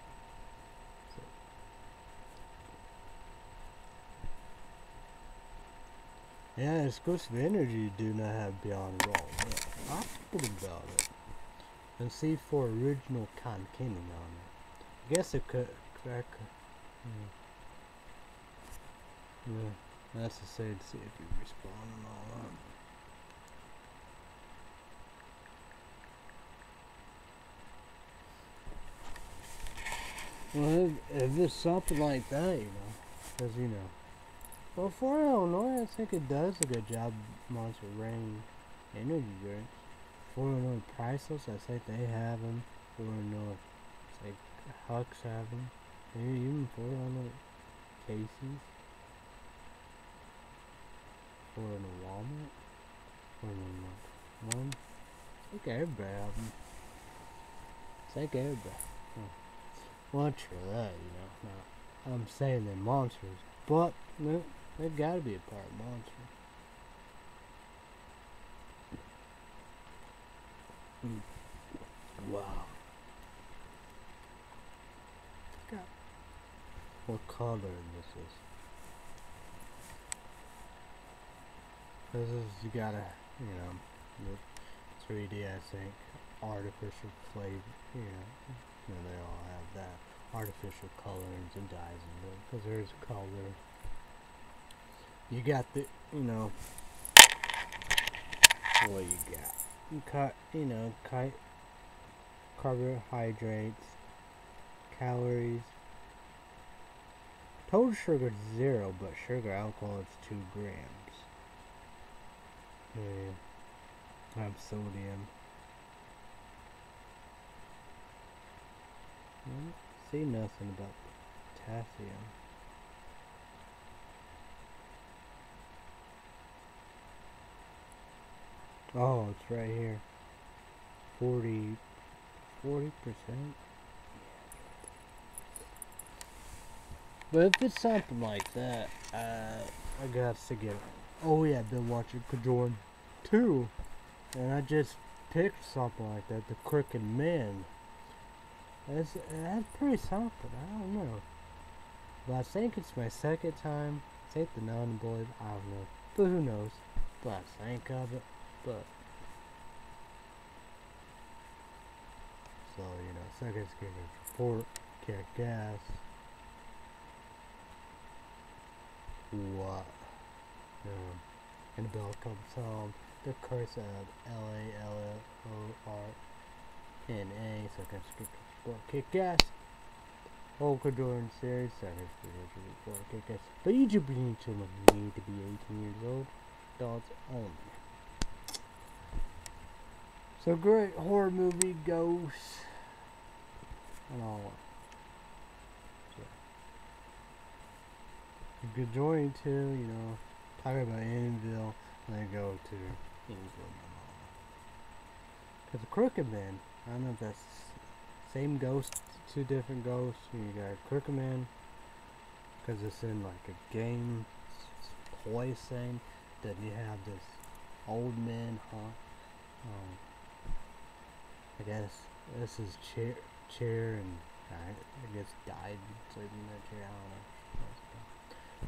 Yeah, Xklusive Energy do not have Beyond Raw. Yeah, I thought about it. And see for original Con on it. I guess it could. That could yeah. yeah. That's to say to see if you respond and all that. Well, if, if it's something like that, you know, because, you know, well, for Illinois, I think it does a good job, Monster Reign energy drinks. For Illinois priceless, I think they have them. For Illinois, it's like Hucks have them. Maybe even for Illinois Casey's. For a Walmart. For a one. I think everybody them. It's like everybody. Well, true that, you know. Now, I'm saying they're monsters, but they, they've got to be a part of monster. Mm. Wow. What color this is? This is, you gotta, you know, the 3D, I think, artificial flavor, you know, you know, they all have that artificial colorings and dyes in them because there's color. You got the, you know, what you got? You cut, you know, cut carbohydrates, calories. Total sugar is zero, but sugar alcohol is two grams. Hmm. Yeah. Have sodium. I don't see nothing about potassium. Oh, it's right here. 40, 40%. But if it's something like that, uh, I got to get it. Oh yeah, I've been watching Kajoran 2. And I just picked something like that, The Crooked Man. That's, that's pretty something, I don't know. But I think it's my second time. Think the non-boy, I don't know. But who knows. But I think of it. But so you know, second skin report, kick gas. What? Um, bell comes home. The curse of L A L O R N A. Report, kick gas. Whole Cadoran series, second skin report, kick gas. The YouTube channel need to be 18 years old. Adults only. So great horror movie, ghosts, and all that. So, you could join too, you know, talk about Annandale, and then go to and. Because the Crooked Man, I don't know if that's same ghost two different ghosts. You got Crooked Man, because it's in like a game toy thing. Then you have this old man, huh? Um, I guess this is chair, chair, and I, I guess died sleeping in that chair. I don't know.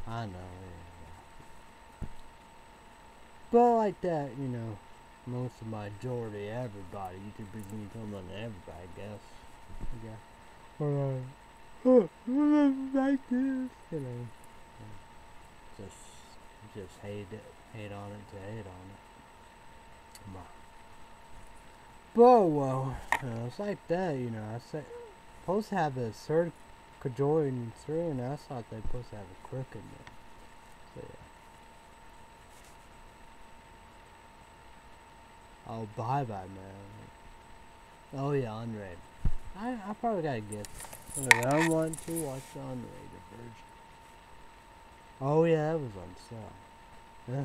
I know. Yeah. But like that, you know, most of my majority, everybody, you YouTubers, and talking about everybody, I guess. Yeah. Or uh, like this, you know. Just, just hate it, hate on it to hate on it. But, but well, you know, it's like that, you know. I say, supposed to have a third Kajorian three, and I thought they supposed to have a crooked one. So yeah. Oh, bye bye, man. Oh yeah, unrated. I I probably gotta get. I want to watch the unrated version. Oh yeah, that was on sale. Yeah.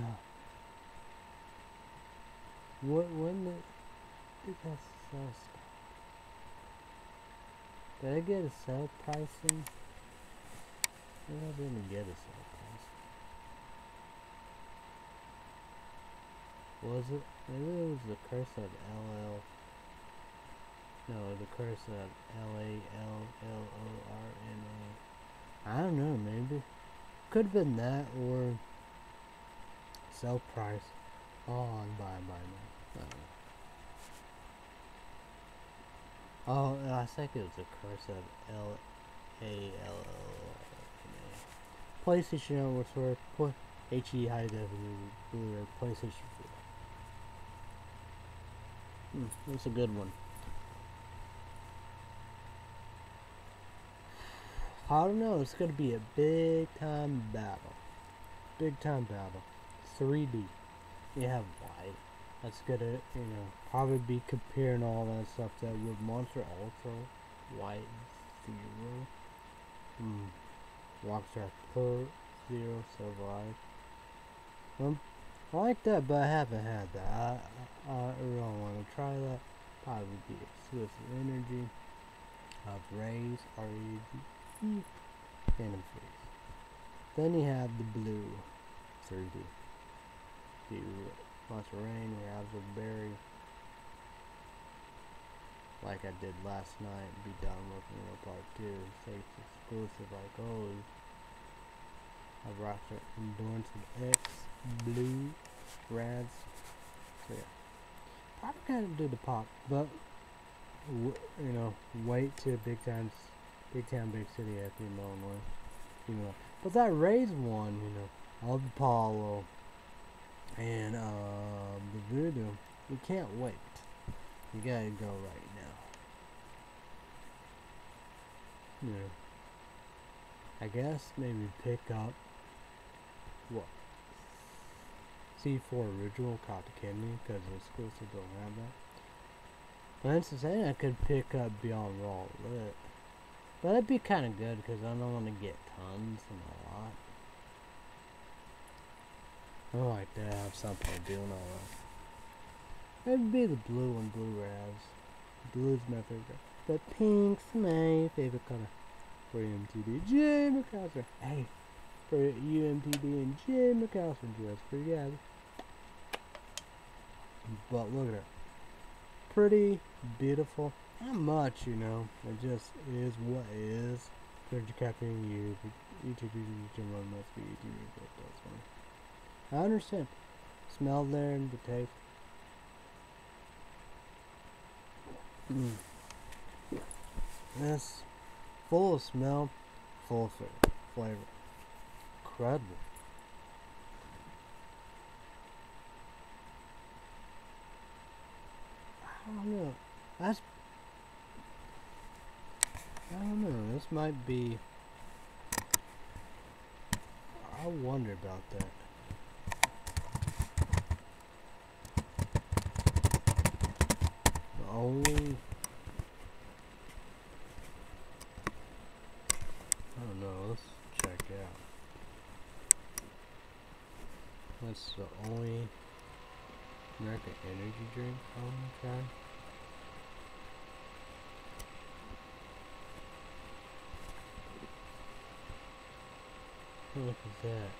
What when did, that sale? Did I get a sale pricing? Maybe I didn't get a sale price. Was it? Maybe it was the curse of LL. No, the curse of L A L L O R N A. I don't know, maybe. Could have been that or sell price on buy buy now. I don't know. Oh, I think it was a curse of L A L L. PlayStation Network for put HE high definition Blu-ray PlayStation 4. Hmm, that's a good one. I don't know. It's gonna be a big time battle. Big time battle. 3D. You have. That's gonna, you know, probably be comparing all that stuff that with Monster Ultra, White Zero, hmm, Rockstar Pure Zero Survive. Um, I like that, but I haven't had that. I, I, I really want to try that. Probably be Swift Energy, of Raze, R-A-Z-E, Phantom Freeze. Then you have the blue 3D. The Monster Reign, Razzle Berry. Like I did last night, be done with Real Part 2. Safe Xklusive like oh, always. I've rocked it Endurance of X, Blue, Rads. So yeah. Probably gotta do the pop, but you know, wait till big times, big town, big city after Illinois. You know, but that raised one, you know, of Apollo and um, the Voodoo, you can't wait. You gotta go right now. Yeah. I guess maybe pick up what C4 original Copy Kidney because the Xklusive don't have that. But that's the thing, I could pick up Beyond Raw Lit. But that'd be kind of good because I don't want to get tons and a lot. I like to have something to do that. It'd be the blue and blue ravs. Blue's my favorite. But pink's my favorite color. For UMTB, Jim McAllister. Hey, for UMTB and Jim McAllister, just for you guys. But look at her. Pretty, beautiful. Not much, you know. It just is what is. Georgia Caffeine, you, of you, each one must be 18 years old. That's fine. I understand. Smell there and the taste. Mm. Full of smell, full of flavor. flavor. Incredible. I don't know. That's. I don't know. This might be. I wonder about that. Oh. don't know. let's check out. That's the only American energy drink. Oh my god. Look at that.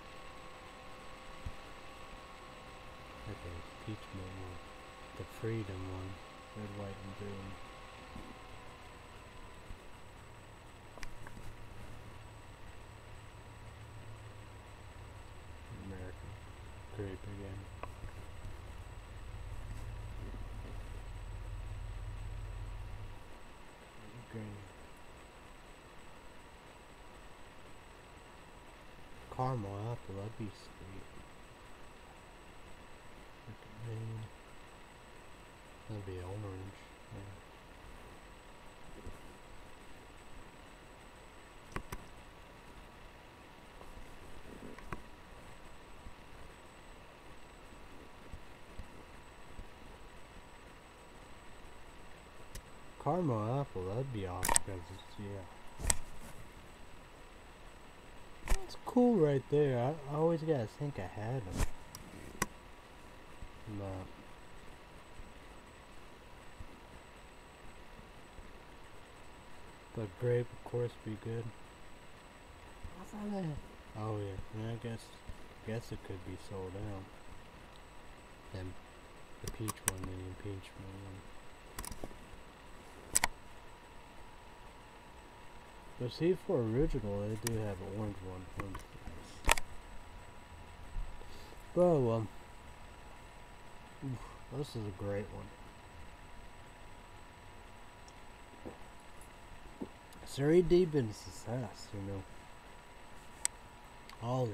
Okay, peach one. The freedom one. Red, white, and blue. American grape again. Green. Caramel apple, that'd be sweet. Look at green. That'd be orange. Yeah. Caramel apple, that'd be awesome because it's, yeah. That's cool right there. I, I always gotta think I had them. But grape, of course, be good. I thought I. Oh yeah, and I guess, guess it could be sold out. Then the peach one, the impeachment one. But see, for original, they do have an orange one. But um, oof, this is a great one. 3D been a success, you know. All these.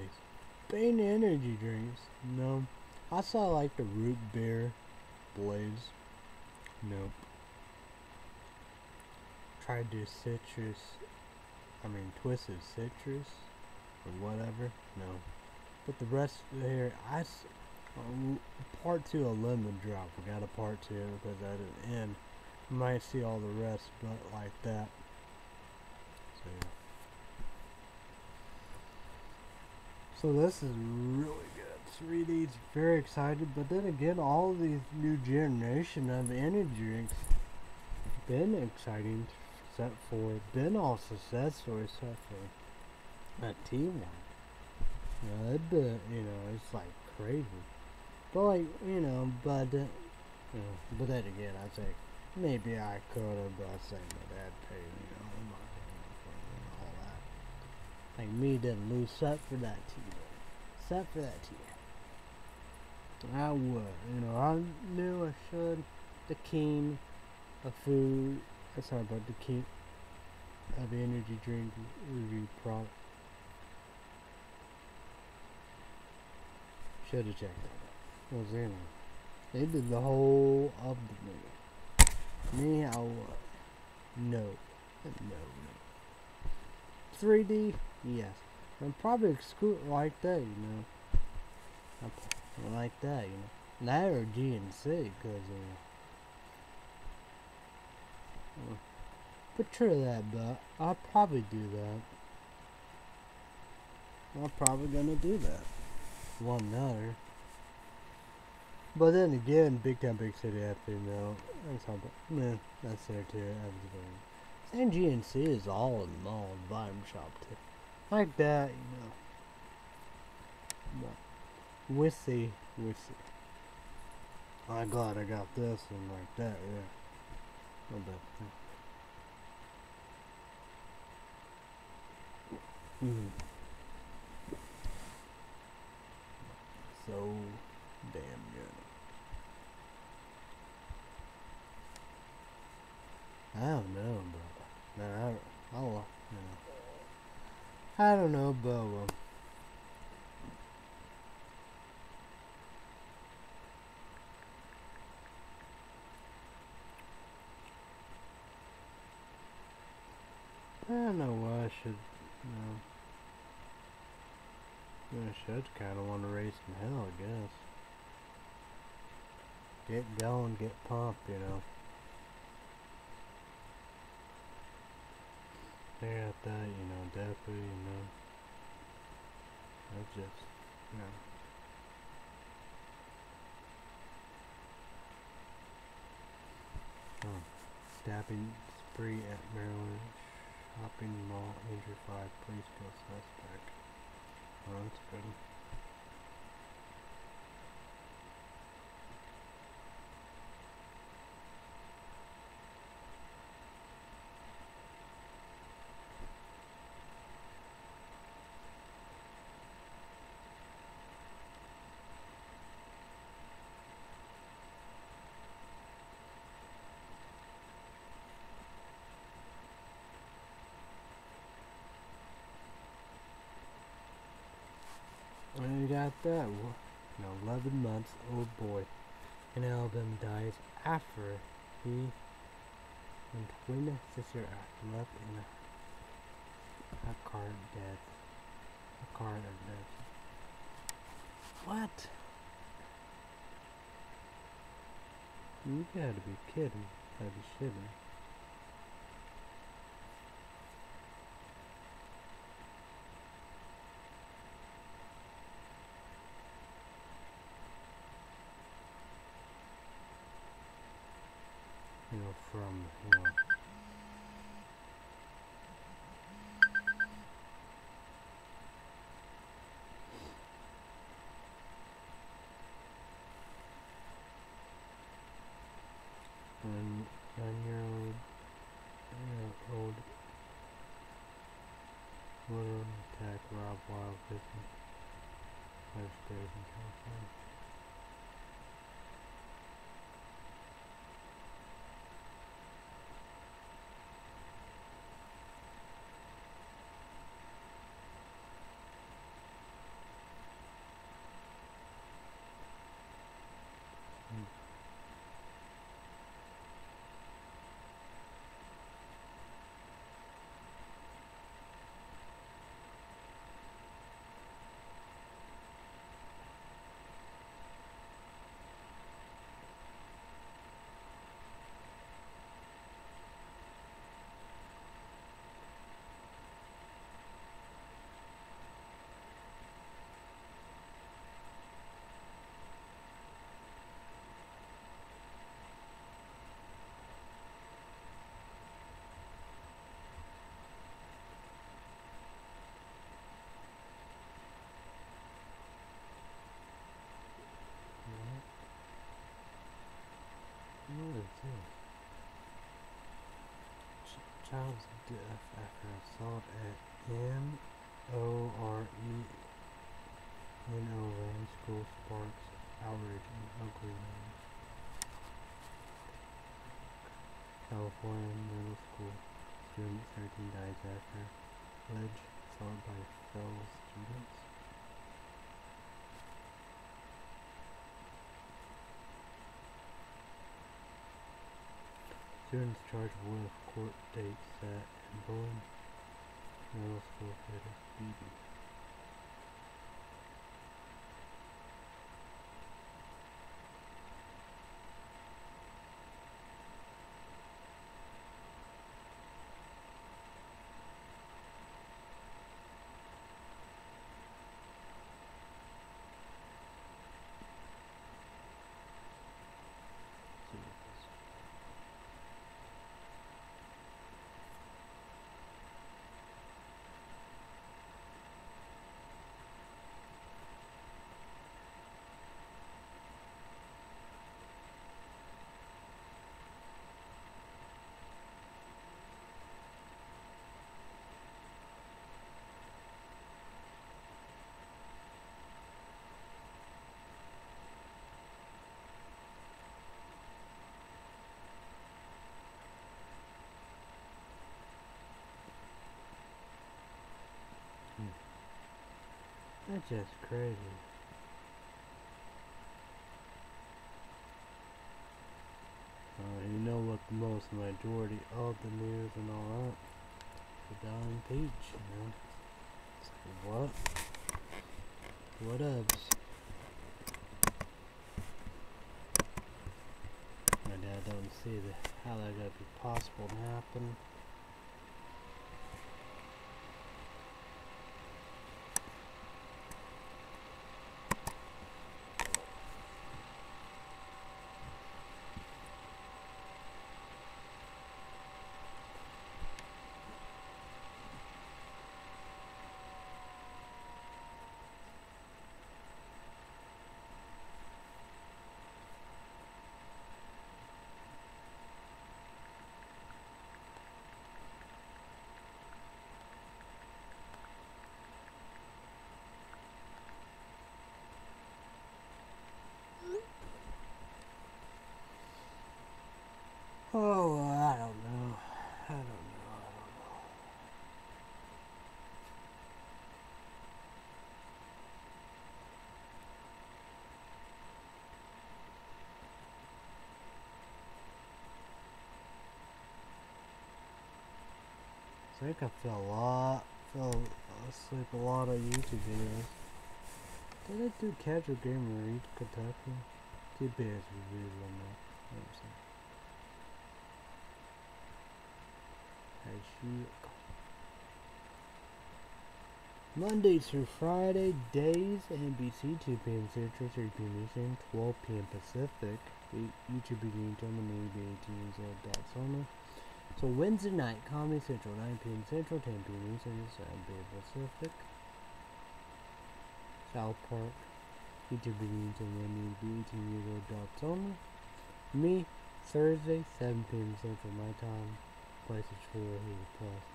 Bang energy drinks. No. I saw like the root beer blaze. Nope. Tried to citrus. I mean twisted citrus or whatever. No. But the rest here, I um, part two of lemon drop. We got a part two because at the end, you might see all the rest, but like that. So, yeah. So this is really good. 3D's very excited, but then again, all these new generation of energy drinks been exciting, except for been all successful, except for that T one. You know, that been, you know, it's like crazy. But like, you know, but uh, you know, but then again, I say maybe I could have, but I my dad paid, you know, I'm not paying for it and all that. Like me didn't lose set for that tea. Set for that tea. I would, you know, I knew I should. The king of food, uh, sorry, the king of energy drink review. Should have checked that out. Was in They did the whole of the movie. Me, I would. No. No, no. 3D? Yes. And probably exclude like that, you know. Like that, you know. That or GNC, because, uh, but true that, but I'll probably do that. I'm probably gonna do that. One another. But then again, Big Town Big City after you know, that's how, man, that's there too. That's and GNC is all in the mall vibe shop too. Like that, you know. But we'll see, we'll see. I'm glad I got this and like that, yeah. Not bad. Mm. So damn good. I don't know, bro. Nah, I, you know. I don't know, um, I don't know why I should, know. I should kind of want to raise some hell, I guess. Get going, get pumped, you know. Stare at that, you know, definitely, you know. That's just, you know. Oh, stabbing spree at Maryland shopping mall injured five police kill suspect. Oh, that's good. And that. An 11 months old boy in Alabama dies after he and twin sister are left in a, a car dead. A car of death. What? You gotta be kidding. Gotta be shitting. Death after assault at M O R E N O Lane School sparks outrage in Oakland, California middle school student 13 dies after alleged assault by fellow students. Students charged with court date set and bullying middle school kid is beaten. That's just crazy. Uh, you know what the most majority of the news and all that? The dying peach, you know? What? What ups? My dad don't see the, how that could be possible to happen. Think I fell a lot, fell asleep a lot of YouTube videos. Did I do Casual Gamer Eat Kentucky? On that. Let me see. Hey, shoot. Monday through Friday, days, NBC, 2 p.m. Central, 3 p.m. Eastern, 12 p.m. Pacific. YouTube beginning maybe 18 years old, that's. So Wednesday night, Comedy Central, 9 p.m. Central, 10 p.m. Eastern, 7 p.m. Pacific. South Park, YouTube beginning to maybe 18 years old, adults only. Me, Thursday, 7 p.m. Central, my time. Places for Hulu Plus.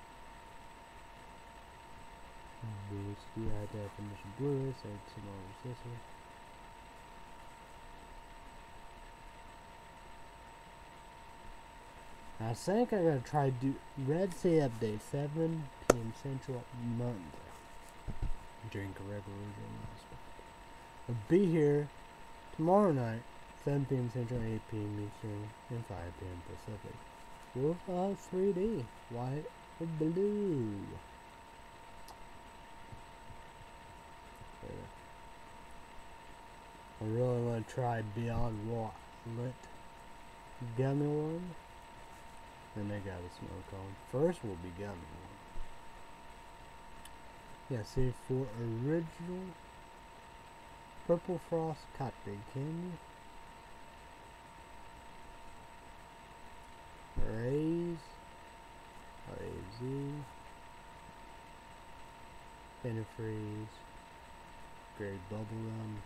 HD high definition Blu-ray, so it's an older I think I'm gonna try do Red Sea update 7 p.m. Central Monday. Drink a regular I'll be here tomorrow night, 7 p.m. Central, 8 p.m. Eastern, and 5 p.m. Pacific. Wolf uh, 3D, white or blue. I really want to try Beyond What Lit Gummy one. Then they got a snow cone. First will be gummy one. Yeah, see for original Purple Frost Cotton Candy. Raze. R-A-Z. Antifreeze. Great Bubblegum.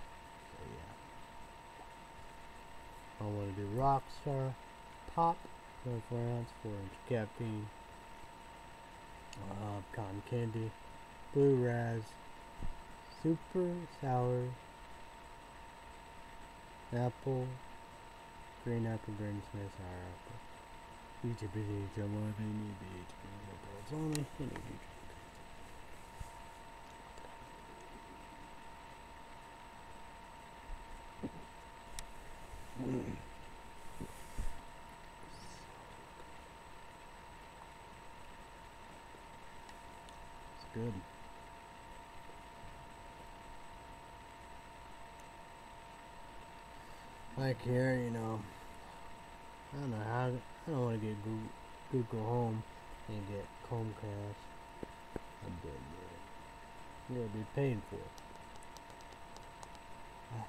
So yeah. I want to do Rockstar. Pop. 24 ounce, 4 inch caffeine. Uh, cotton candy. Blue Raz. Super sour. Apple. Green apple, Granny Smith, sour apple. Each of these are more than you be each It's only any future. It's good. Like here, you know, I don't know how, I don't want to get Google, Google Home and get Chromecast. I'm dead there. You gotta be paying for it.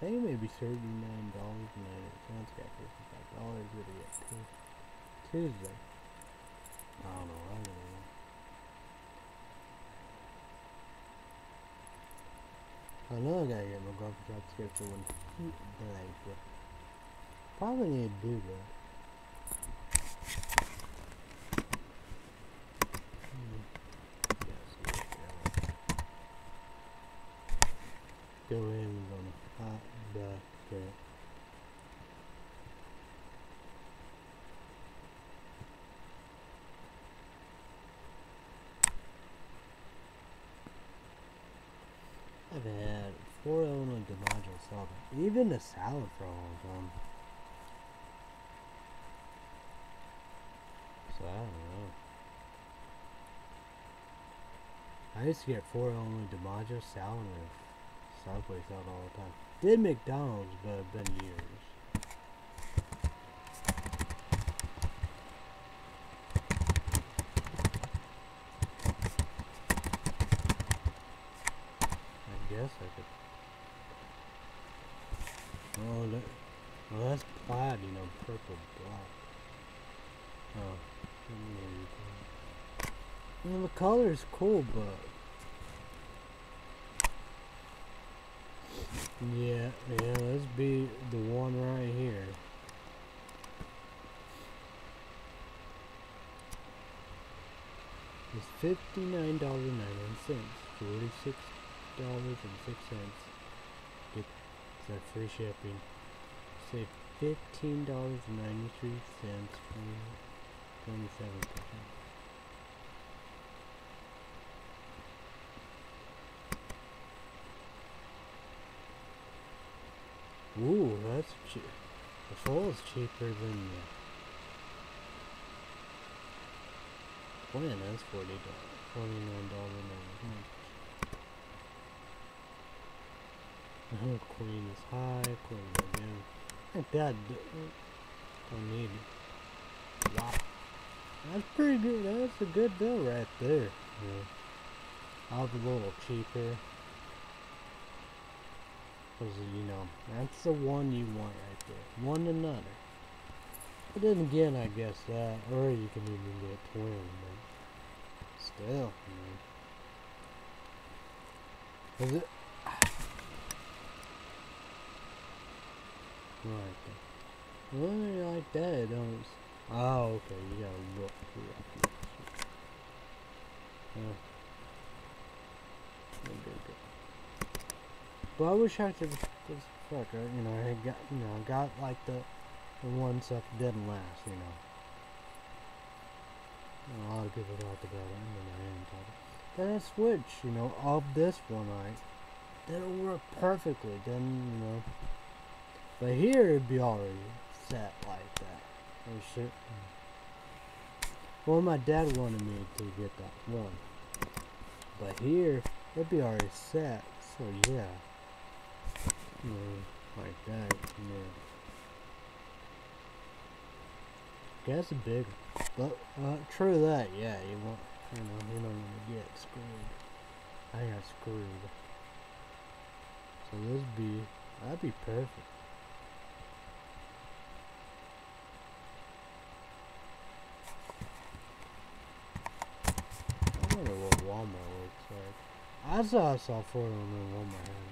Say maybe thirty-nine dollars and ninety cents. Got fifty-five dollars. What do you get? Tu- Tuesday. I don't know. I don't know. I know I gotta get my graphic card subscription when heat blank, but probably need to do that. Hmm. Yes, yes, yeah. Go in on a hot bucket. I've had four Illinois DiMaggio salad. Even a salad for a long time. So I don't know. I used to get four Illinois DiMaggio salad and Subway salad all the time. Did McDonald's, but it's been years. I guess I could. Oh, that, well, that's plaid, you know, purple black. Oh, maybe. Well, color's cool, but yeah, yeah. Let's be the one right here. It's fifty nine dollars and ninety cents. Forty six dollars and six cents. Get that free shipping. Save fifteen dollars and ninety three cents. Twenty seven percent. Ooh, that's cheap. The full is cheaper than the. twin. That's forty dollars, forty nine dollars. Hmm. Queen is high. Queen again. Like that. Don't need it. Wow. That's pretty good. That's a good bill right there. Yeah. I'll be a little cheaper. Because, you know, that's the one you want right there. One another. But then again, I guess that, or you can even get twin, but still, know. Is it? Right. Well, like that, it don't. Oh, okay, you gotta look. Yeah. Good, good, good. But I wish I could just fuck right, you know, I got you know, got like the the one stuff that didn't last, you know. A lot of people talked about it, and then I didn't talk about it. Then I switched, you know, of this one I didn't work perfectly, then you know but here it'd be already set like that. Oh shit. Well, my dad wanted me to get that one. But here, it'd be already set. So yeah. You like that. Yeah. That's a big But, uh, true that, yeah, you won't, you know, you don't want to get screwed. I got screwed. So this be, that'd be perfect. I wonder what Walmart looks like. I saw, I saw four of them in Walmart.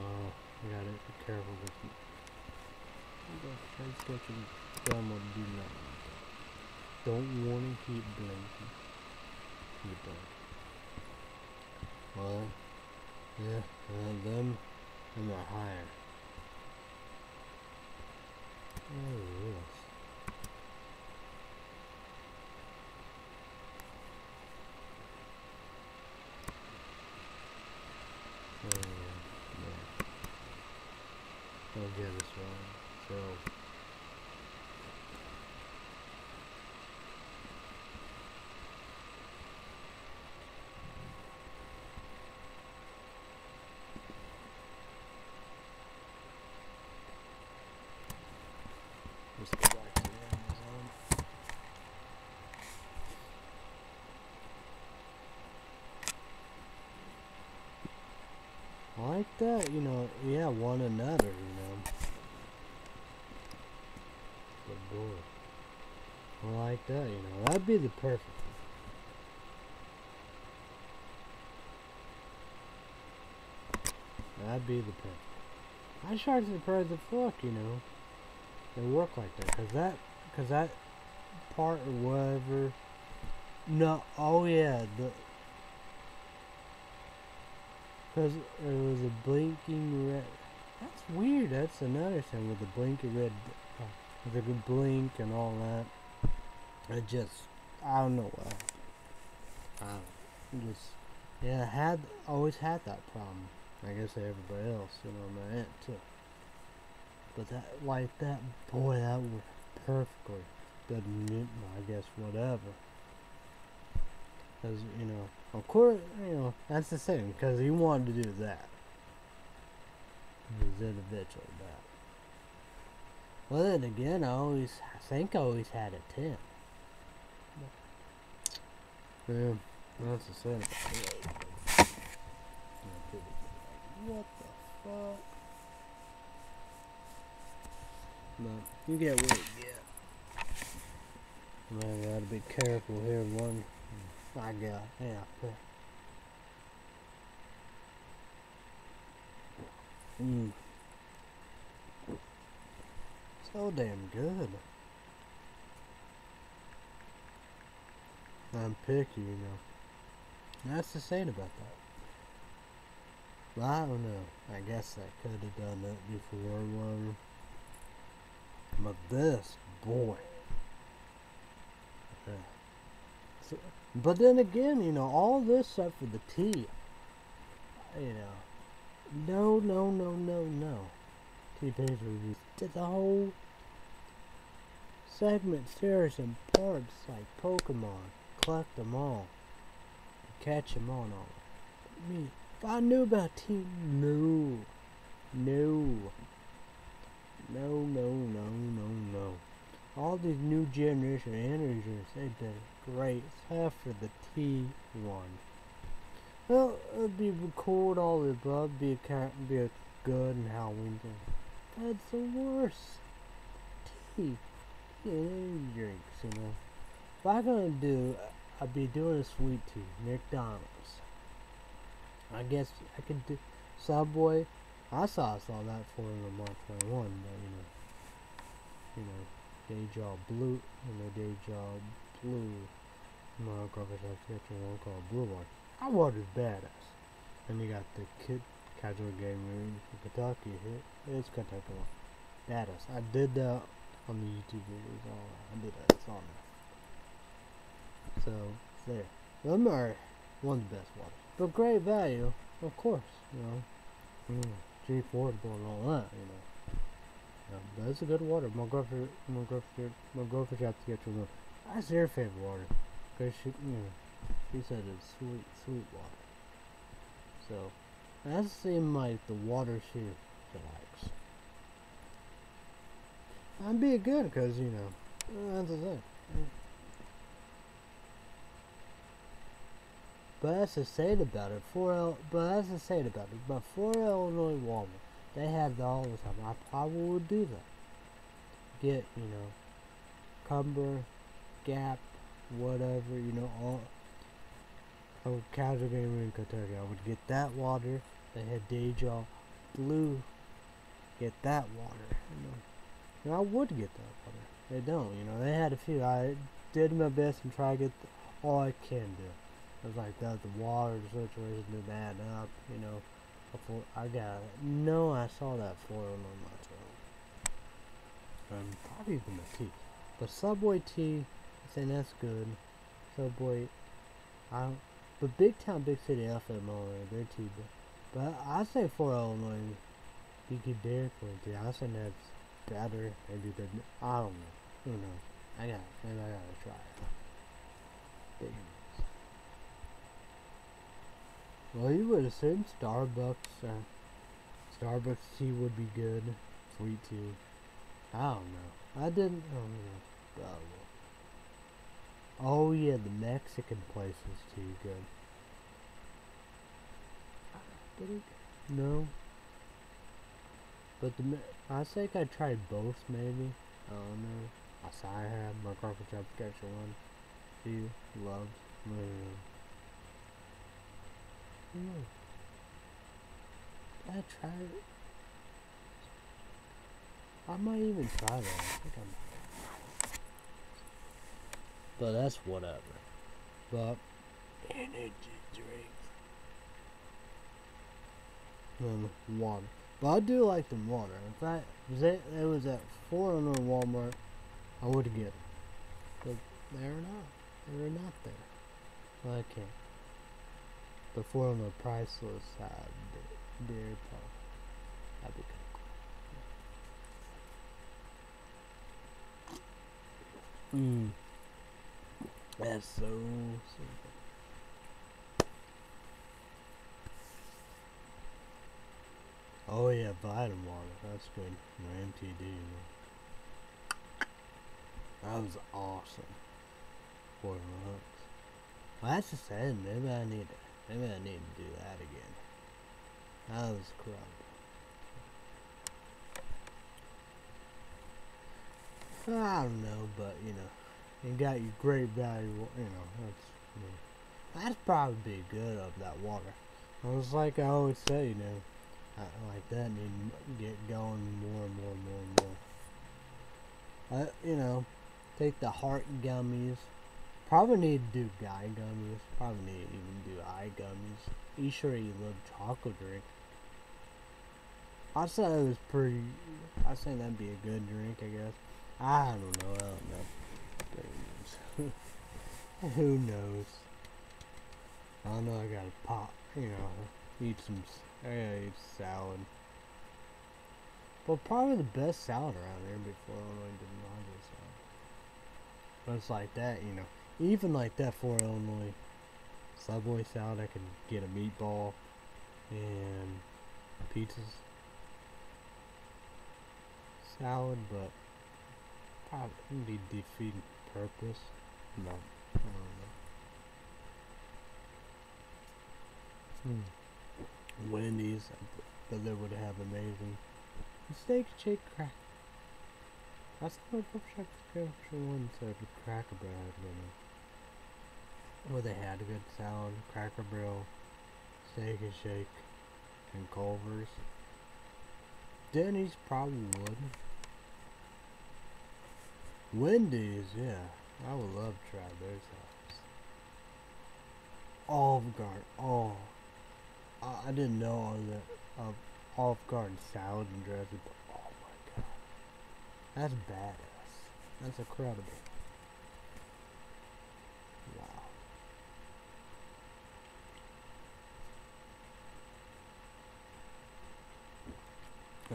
Oh, you gotta be careful with it. Catching gum will do that. Don't want to keep blinking. You don't. Well, yeah, them, them are higher. Oh, yes. Oh, yeah. I'll get this one. So. like that, you know, yeah, one another, you know. Good boy. I like that, you know, that'd be the perfect That'd be the perfect. I sure surprised the fuck, you know. They work like that, cause that, cause that part or whatever. No, oh yeah, the because it was a blinking red. That's weird. That's another thing with the blinking red. Uh, with the blink and all that. It just, I don't know why. I don't just, yeah, I had, always had that problem. I guess everybody else, you know, my aunt too. But that, like that, boy, that worked perfectly. Doesn't, I guess, whatever. Because, you know, of course, you know, that's the same, because he wanted to do that. He's individual that. Well, then again, I always, I think I always had a 10. Yeah, that's the same. What the fuck? But you get what you get. Man, gotta be careful here. One I got, yeah. Mm. So damn good. I'm picky, you know. That's the saying about that. Well, I don't know. I guess I could have done that before one. But this, boy. Yeah. But then again, you know, all this stuff for the tea, you know, no, no, no, no, no. T-Pain's reviews. Did the whole segment series and parts like Pokemon. Collect them all. Catch them all. all. Me, if I knew about Team, no. No. No, no, no, no, no. All these new generation energies, they did great, except for the T1. Well, it'd be cool all the above, be a, cat, be a good and Halloween thing. That's the worst. Tea. Energy drinks, you know. If I'm gonna do, I'd be doing a sweet tea, McDonald's. I guess I could do Subway. I saw I saw that for in the March 21, but you know, you know, Deja Blue, you know, Deja Blue. My garbage has got one called Blue One. I water's badass. And you got the kid casual game room from Kentucky hit. It's Kentucky one. Badass. I did that on the YouTube videos. All I did that. It's on there. So there. Them are one of the best ones. But great value, of course. You know, mm, G affordable and all that. You know. Yeah, but it's a good water. My girlfriend, my girlfriend, my girlfriend got to get you one. That's their favorite water. Cause she, you know, she said it's sweet, sweet water. So, that seemed like the water she, likes. I'd be good because, you know, that's the thing. But that's the sad about it. For L, but that's the sad about it. But for Illinois Walmart, they have that all the time. I probably would do that. Get, you know, Cumber, Gap, whatever, you know, all oh casual gamer in Kentucky. I would get that water. They had Deja Blue. Get that water. You know. And I would get that water. They don't, you know. They had a few. I did my best and try to get all I can do. It was like that. The water situation didn't add up, you know. I got it. No, I saw that foil on my throat. Um, probably even the tea. But Subway tea, Think that's good. So boy, I don't, but big town, big city, FMO, they're tea. But, but I say for Illinois, you Dairy Queen tea. I think that's better. Maybe the, I don't know. Who knows? I got, maybe I gotta try it. Big well, you would assume Starbucks, uh, Starbucks tea would be good. Sweet tea. I don't know. I didn't, I don't know. Oh, yeah, the Mexican places too good. Did it? No. But the, I think I tried both maybe. I don't know. I saw I had my carpet job sketch one. She loved. Mm. Hmm. I tried it. I might even try that. I think I might. But that's whatever. But energy drinks. Hmm, and water. But I do like the water. In fact, it, it was at four on Walmart, I would get it. But they're not. They're not there. I can't before on the priceless side, Dairy Pump. That'd be cool. Mmm. That's so simple. Oh yeah, vitamin water. That's good. My MTD. That was awesome. Four months. Well, that's the same. Maybe I need it. Maybe I need to do that again. That was crud. I don't know, but you know, you got you great value. You know, that's you know, that's probably good of that water. I was like I always say, you know, I, like that need get going more and more and more and more. I, you know, take the heart gummies. Probably need to do guy gummies. Probably need to even do eye gummies. You sure you love chocolate drink? I said it was pretty. I say that'd be a good drink, I guess. I don't know. I don't know. Who knows? I know I gotta pop. You know, eat some. I gotta eat salad. But probably the best salad around there before Illinois did Nacho salad. But it's like that, you know. Even like that for Illinois Subway salad, I could get a meatball and pizzas salad, but probably defeating purpose. No, Hmm. Wendy's, but they would have amazing steak shake crack. I That's what Pop Capture One said with Cracker Barrel, know. Where they had a good salad, Cracker Barrel, Steak and Shake, and Culver's. Denny's probably would. Wendy's, yeah. I would love to try their salads. Olive Garden, oh. I, I didn't know that. Uh, Olive Garden salad and dressing. But Oh my god. That's badass. That's incredible. Wow.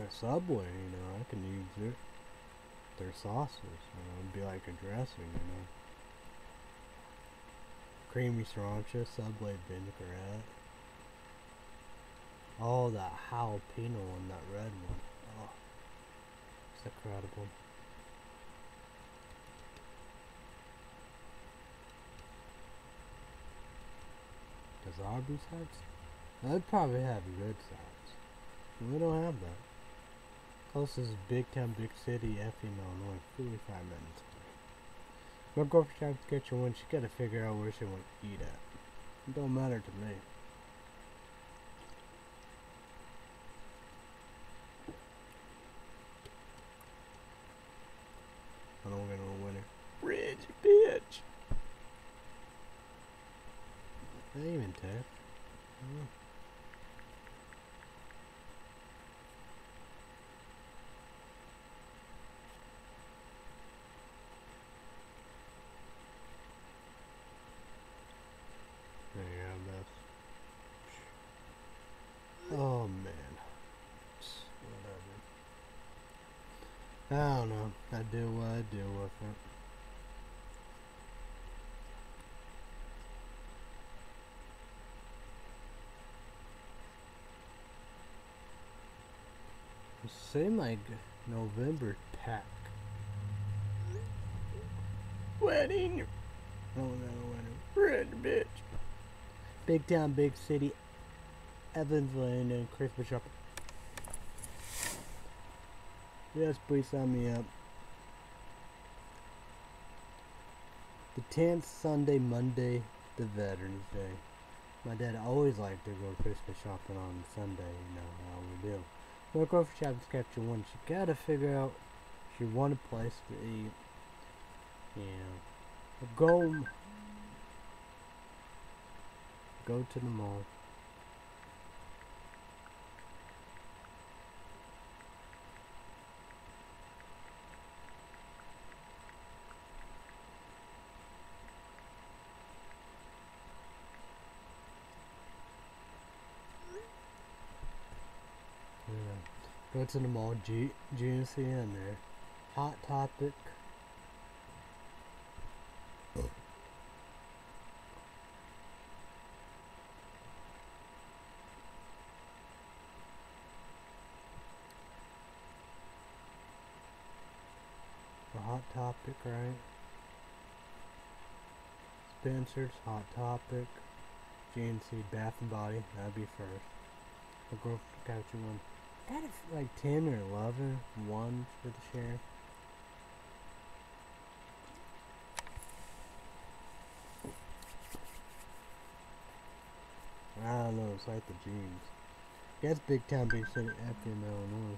Subway, you know, I can use it. Their sauces, you know, it'd be like a dressing, you know. Creamy sriracha, Subway vinaigrette. Oh, that jalapeno one, that red one. Oh, it's incredible. Does Arby's have? They'd probably have good sauce. We don't have that. Closest is Big Town, Big City, Effingham, Illinois, 45 minutes away. My girlfriend tries to get you one, she gotta figure out where she wanna eat at. It don't matter to me. I don't get no winner. Rich bitch. They even tap. Oh. There you have that. Oh man. Whatever. I don't know. I do what I do with it. It seemed like November pack. Wedding. Oh no, wedding. Red bitch. Big town, big city. Evansville and Christmas shopping. Yes, please sign me up. The 10th Sunday, Monday, the Veterans Day. My dad always liked to go Christmas shopping on Sunday, you know how we do. Go for shopping capture one, she gotta figure out she want a place to eat. Yeah. Go go to the mall. Go to the mall, G GNC in there. Hot Topic. The Hot Topic, right? Spencer's, Hot Topic, GNC, Bath and Body, that'd be first. We'll go for Couchy one. Is like 10 or 11, one for the share. I don't know, it's like the jeans. That's big town, big city, in Illinois.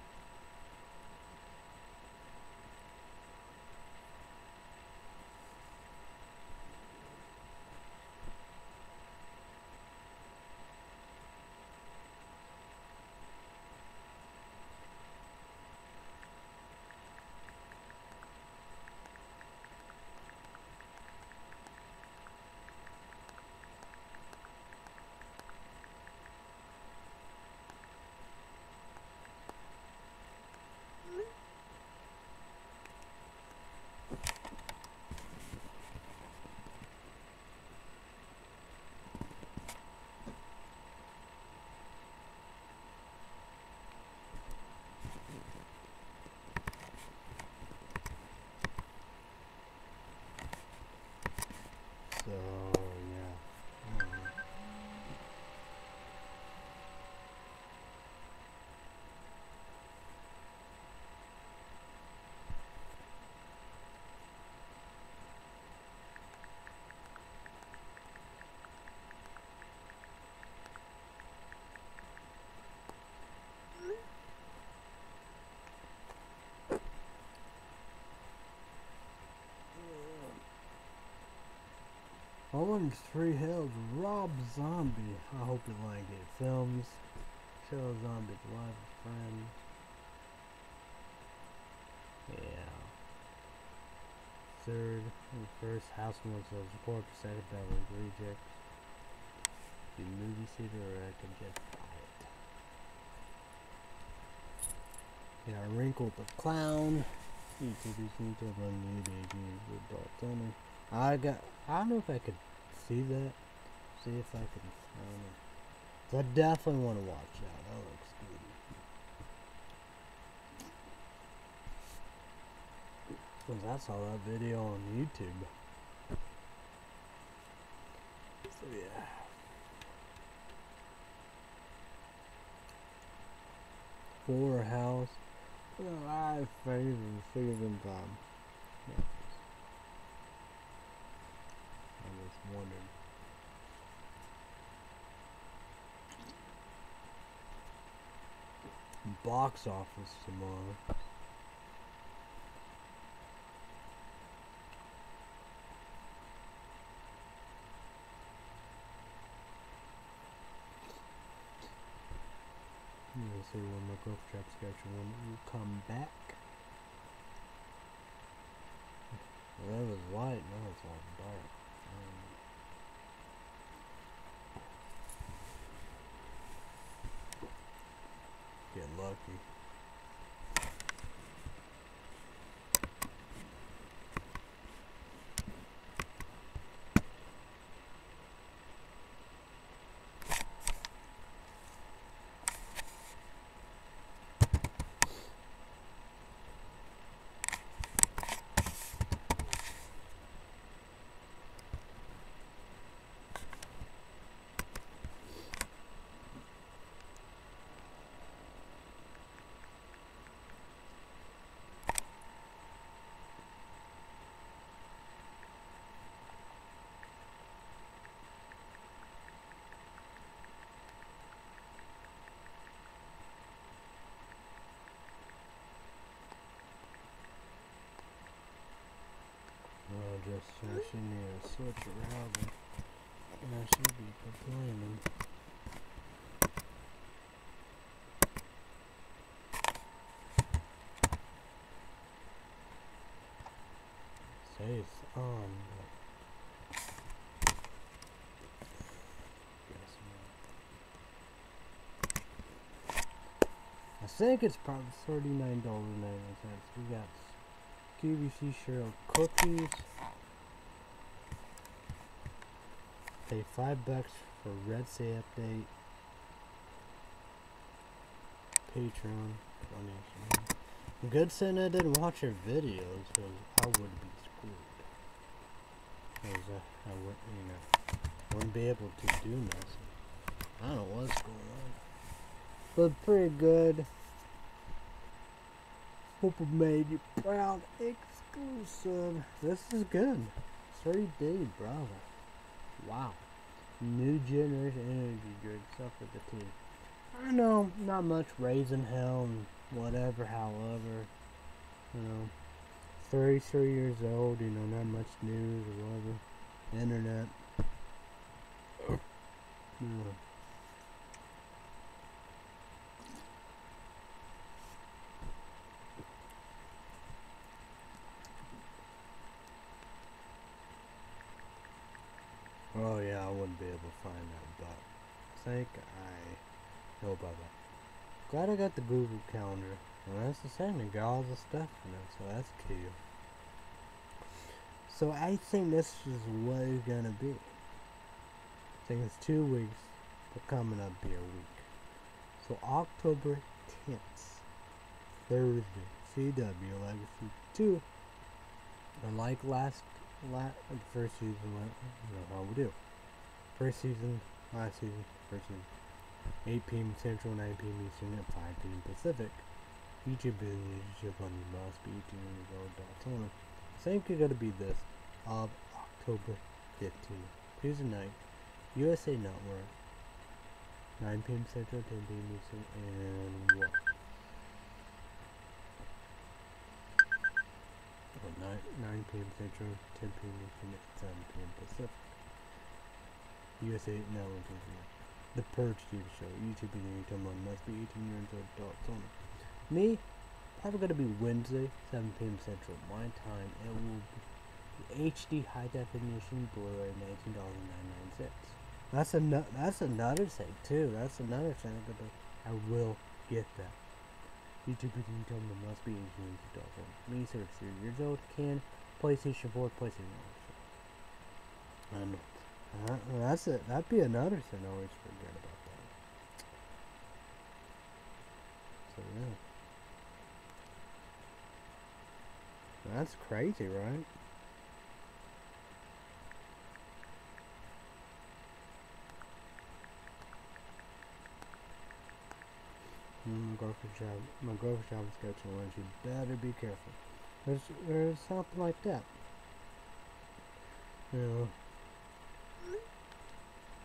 Orange Three Hills, Rob Zombie. I hope you like it. Films, show Zombie's life, of friend. Yeah. Third and first house one says corpse, second Beverly Rejects. The movie theater or I can just buy it. Yeah, Wrinkle the Clown. Need to run new babies with adults only. I got, I don't know if I could see that. See if I can, I don't know. 'Cause I definitely want to watch that. That looks good. Cause I saw that video on YouTube. So yeah. Fuller House. Well, I favorite favorite time. Um, yeah. I. Box office tomorrow. Gonna see when my growth trap schedule when you come back. That was white, now it's all dark. Um, get lucky. Well, just uh, she need to switch around and now she be complaining. Say it's on. I think it's probably thirty-nine dollars and ninety cents. We got QVC Cheryl cookies. Pay five bucks for Red Sea update. Patreon donation. Good thing I didn't watch your videos, because I would be screwed. Because uh, I would, you know, wouldn't be able to do nothing. I don't know what's going on. But pretty good. Hope I made you proud. Xklusive. This is good. 30 day Bravo. Wow. New generation energy drink. Stuff with the tea. I know, not much raising hell and whatever, however. You know, 33 years old, you know, not much news or whatever. Internet. Oh yeah, I wouldn't be able to find that, but I think I know about that. Glad I got the Google Calendar. Well, that's the same. It got all the stuff in it, so that's cool. So I think this is what it's gonna be. I think it's two weeks, but coming up be a week. So October 10th, Thursday, CW Legacy 2. Unlike last, last the first season, la- you know how we do. First season, last season, first season. 8 p.m. Central, 9 p.m. Eastern, and 5 p.m. Pacific. YouTube is YouTube on must be 18 years old. Dot on. Think you're gonna be this of October 15th, Tuesday night, USA Network, 9 p.m. Central, 10 p.m. Eastern, and what? Oh, 9, 9 p.m. Central, 10 p.m. Eastern, 7 p.m. Pacific. USA Network TV. The Purge TV show. YouTube and YouTube on must be 18 years old adults only. Me, probably gonna be Wednesday, 7 p.m. Central. My time. It will be HD high definition Blu-ray, $19.99. That's a that's another thing too. That's another thing. I will get that. YouTube and YouTube must be 18 years adults only. Me, 33 years old. Can PlayStation 4, PlayStation 1. And uh, that's it. That'd be another thing I always forget about that. So yeah, that's crazy, right? Mm, My grocery shop, my grocery shop is catching lunch. You better be careful. There's, there's something like that. You know,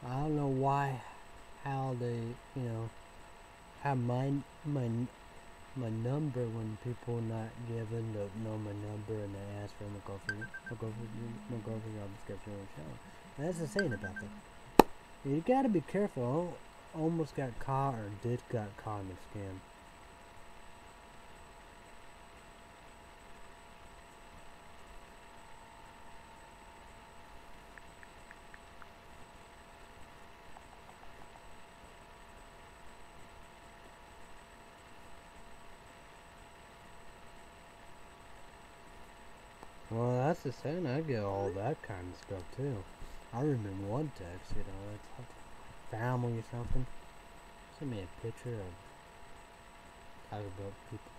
I don't know why, how they, you know, have my my my number when people not giving the know my number and they ask for my girlfriend, my girlfriend, my girlfriend job description on the show. That's the saying about that. You gotta be careful. Almost got caught or did got caught in a scam. That's the thing. I get all that kind of stuff too. I remember one text, you know, it's like family or something. Send me a picture of talk about people,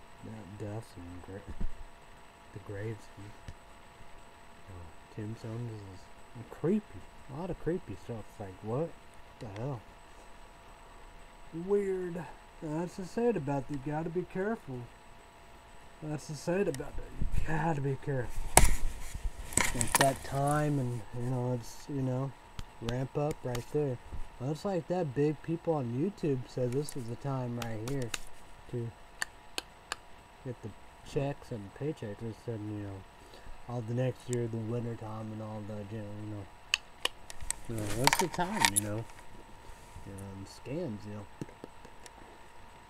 deaths and gra- the graves and uh, tombstones is creepy. A lot of creepy stuff. It's like, what the hell? Weird. That's the sad about it. You gotta be careful. That's the sad about it. You gotta be careful. It's that time, and you know, it's you know, ramp up right there. It's like that. Big people on YouTube said this is the time right here to get the checks and paychecks. and said you know, all the next year, the winter time, and all the you know, you know, that's the time. You know, know, scams. You know,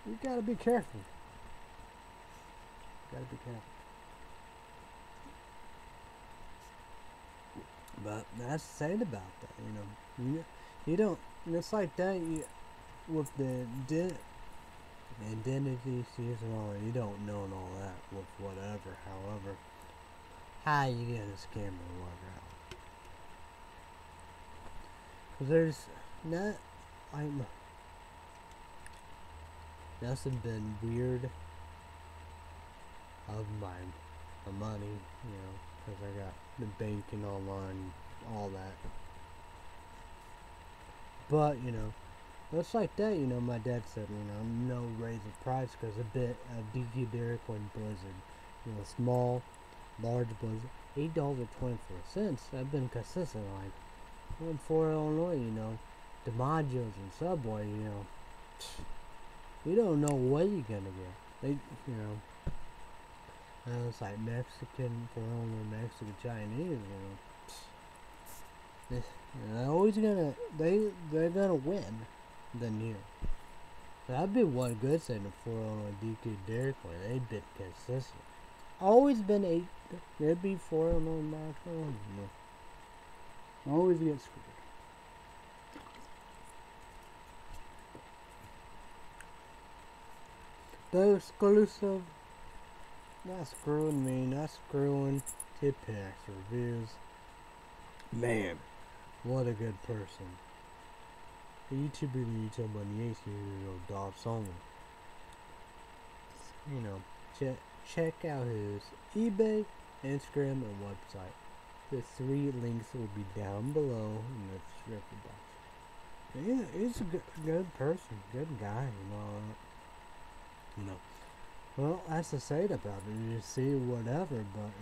you gotta be careful. Gotta be careful. But that's sad about that, you know. You, you don't. It's like that. You, with the di- identity season and all that, you don't know and all that with whatever. However, how you get a scammer work out? Cause there's not. I'm. Nothing been weird of my, my money, you know, because I got the banking online, all that. But, you know, it's like that, you know, my dad said, you know, no raise of price because a bit of DQ Dairy Queen Blizzard, you know, small, large Blizzard, $8.24. I've been consistent, like, in for Illinois, you know, DiMaggio's and Subway, you know, you don't know what you're gonna get. They, you know, and it's like Mexican for only Mexican Chinese, you know. They, they're always gonna they they're gonna win than you. That'd be one good thing for Illinois DQ Dairy Queen. They've been consistent. Always been eight. They'd be four Illinois March one. Always get screwed. The Xklusive not screwing me, not screwing tip packs reviews. Man, what a good person. The YouTuber the YouTube on the 18 year old dogs only. You know, check check out his eBay, Instagram, and website. The three links will be down below in the description box. Yeah, he's a good, good person, good guy, you know. You know. Well, that's the sad about it. You see whatever, but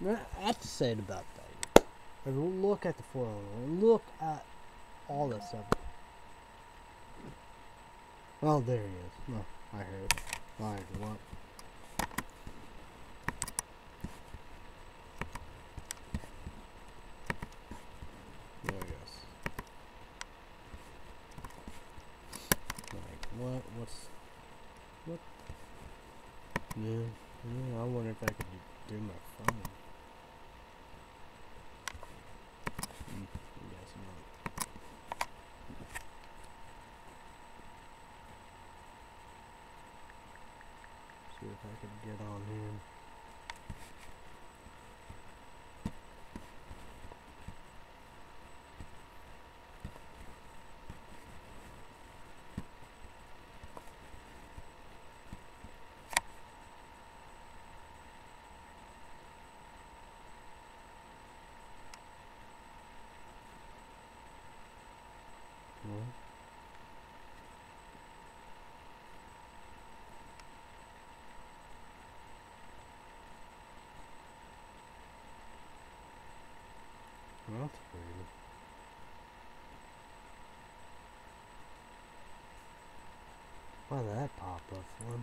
you know. That's the sad about that. But look at the 401. Look at all this stuff. Oh, there he is. No, I heard it. Alright, what? Yeah, yeah, I wonder if I could do my phone. Hmm, I guess not. See if I could get on here. Well, that's weird. Why did that pop up for?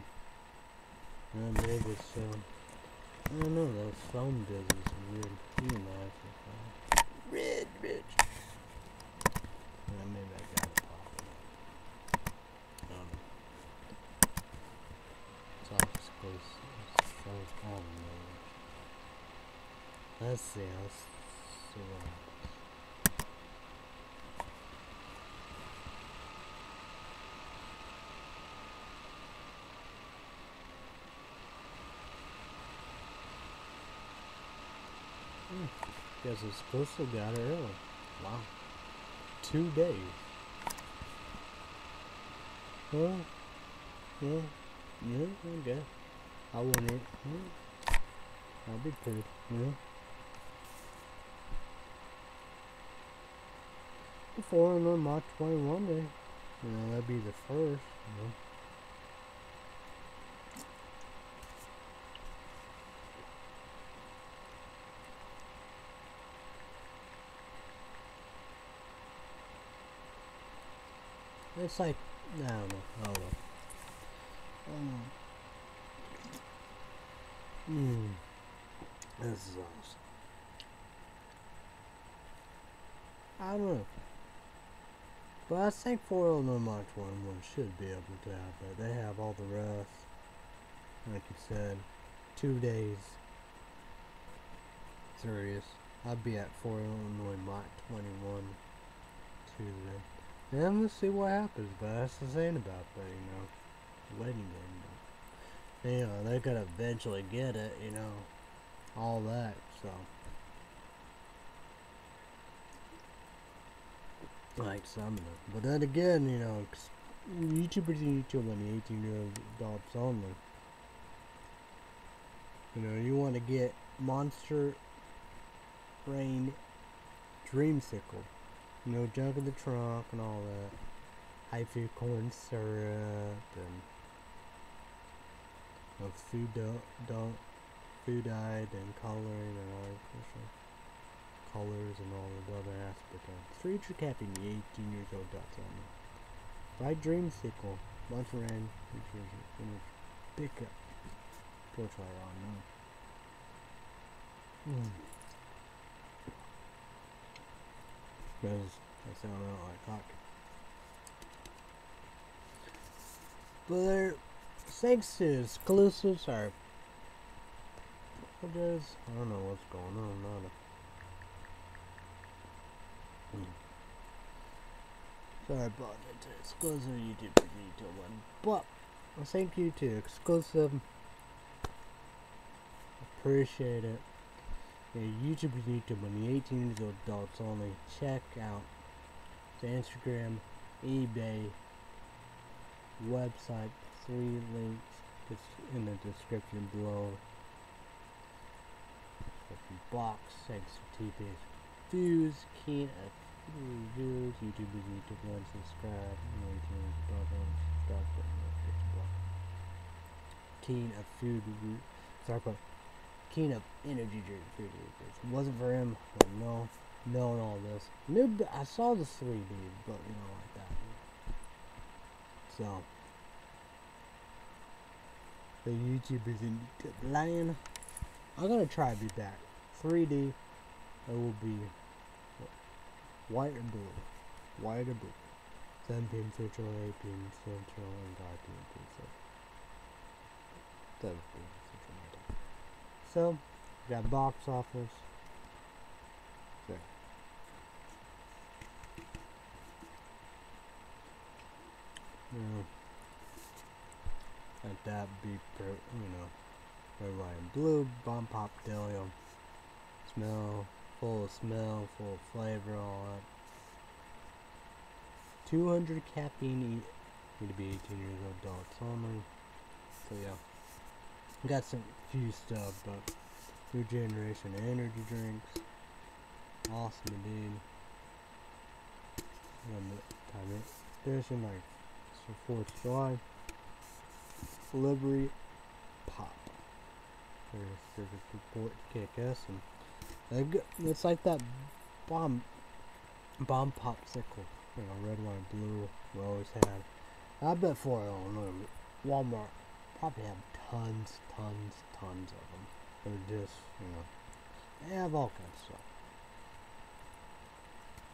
Uh, maybe it's, um, I don't know, those phone business is weird. You know, it's Red, red. Yeah, maybe I got it popping. Um, it's like space. It's so, I don't know. See what happens. Hmm, Guess it's supposed to got it early. Wow. Two days. Well, yeah, yeah, I guess. I wouldn't, yeah. I'll be pretty, yeah. Before then March 21 day. You know, that'd be the first, you know. It's like, I don't know, I don't know. Um, Hmm. This is awesome. I don't know. But I think 409 March 21 should be able to have that. They have all the rest. Like you said, two days. Serious. I'd be at 4 Illinois Mach 21 Tuesday. And let's see what happens, but that's the thing about that, you know. Waiting game. You know, they're uh, gonna eventually get it, you know. All that, so. Like some of them. But then again, you know, YouTubers and YouTube the 18 year adults only. You know, you want to get Monster Reign Dreamsicle. You know, junk in the trunk and all that. High food corn syrup and of food do- food dyed and coloring and artificial colors and all the other aspects of it. Future capping the 18 years old dots on me. By Dreamsicle, Montreal, New Jersey, image pickup. Torch light on now. Hmm. Because I sound out like cock. But they're thanks to Xklusives are is I don't know what's going on not Hmm. Sorry about that to Xklusive YouTube YouTube one. But well, thank you to Xklusive. Appreciate it. Yeah, YouTube YouTube on the 18 years old adults only. Check out the Instagram, eBay, website, three links in the description below. Box, thanks to TP views, keen YouTube is YouTube one, subscribe, on, dog button, notification block. Keen of food review, sorry Keen of energy drink food. It wasn't for him, I know, knowing all this. Knew, I saw the three dude, but you know, like that. So, the YouTube is in Lion. I'm gonna try to be back. 3D. It will be white and blue. White and blue. 7 p.m. Central, 8 p.m. Central, and 5 p.m. Pacific. That was good. Central Mountain. So, we got box office. There. Now, let that be, you know, red, white, and blue. Bomb pop Delio. Smell, full of smell, full of flavor, all that. 200 caffeine. Need to be 18 years old adults only. So yeah. Got some few stuff, but new generation energy drinks. Awesome indeed. Limited time edition, like so Fourth of July. Liberty Pop. There's Circuit Report KKS and they g- it's like that bomb bomb popsicle. You know, red, white, and blue. Always had. I bet for Walmart probably have tons, tons, tons of them. They're just, you know, they have all kinds of stuff.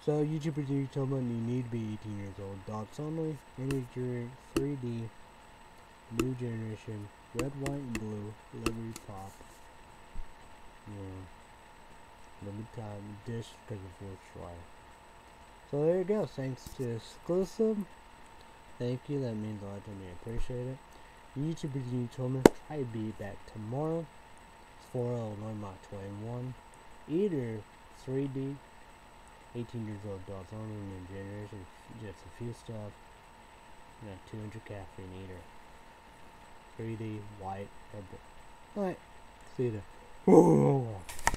So, YouTubers you told them you need to be 18 years old. Dots only, energy drink, 3D, new generation, red, white, and blue, liberty Pop. Yeah. Limited time dish because of 4th July. So there you go. Thanks to Xklusive. Thank you. That means a lot to me. Appreciate it. YouTubers you told me try to be back tomorrow. It's 4 Illinois Mach 21. Either 3D, 18 years old adults only, new generation, just a few stuff. You know, 200 caffeine either. 3D, white, or blue. Alright, see you there.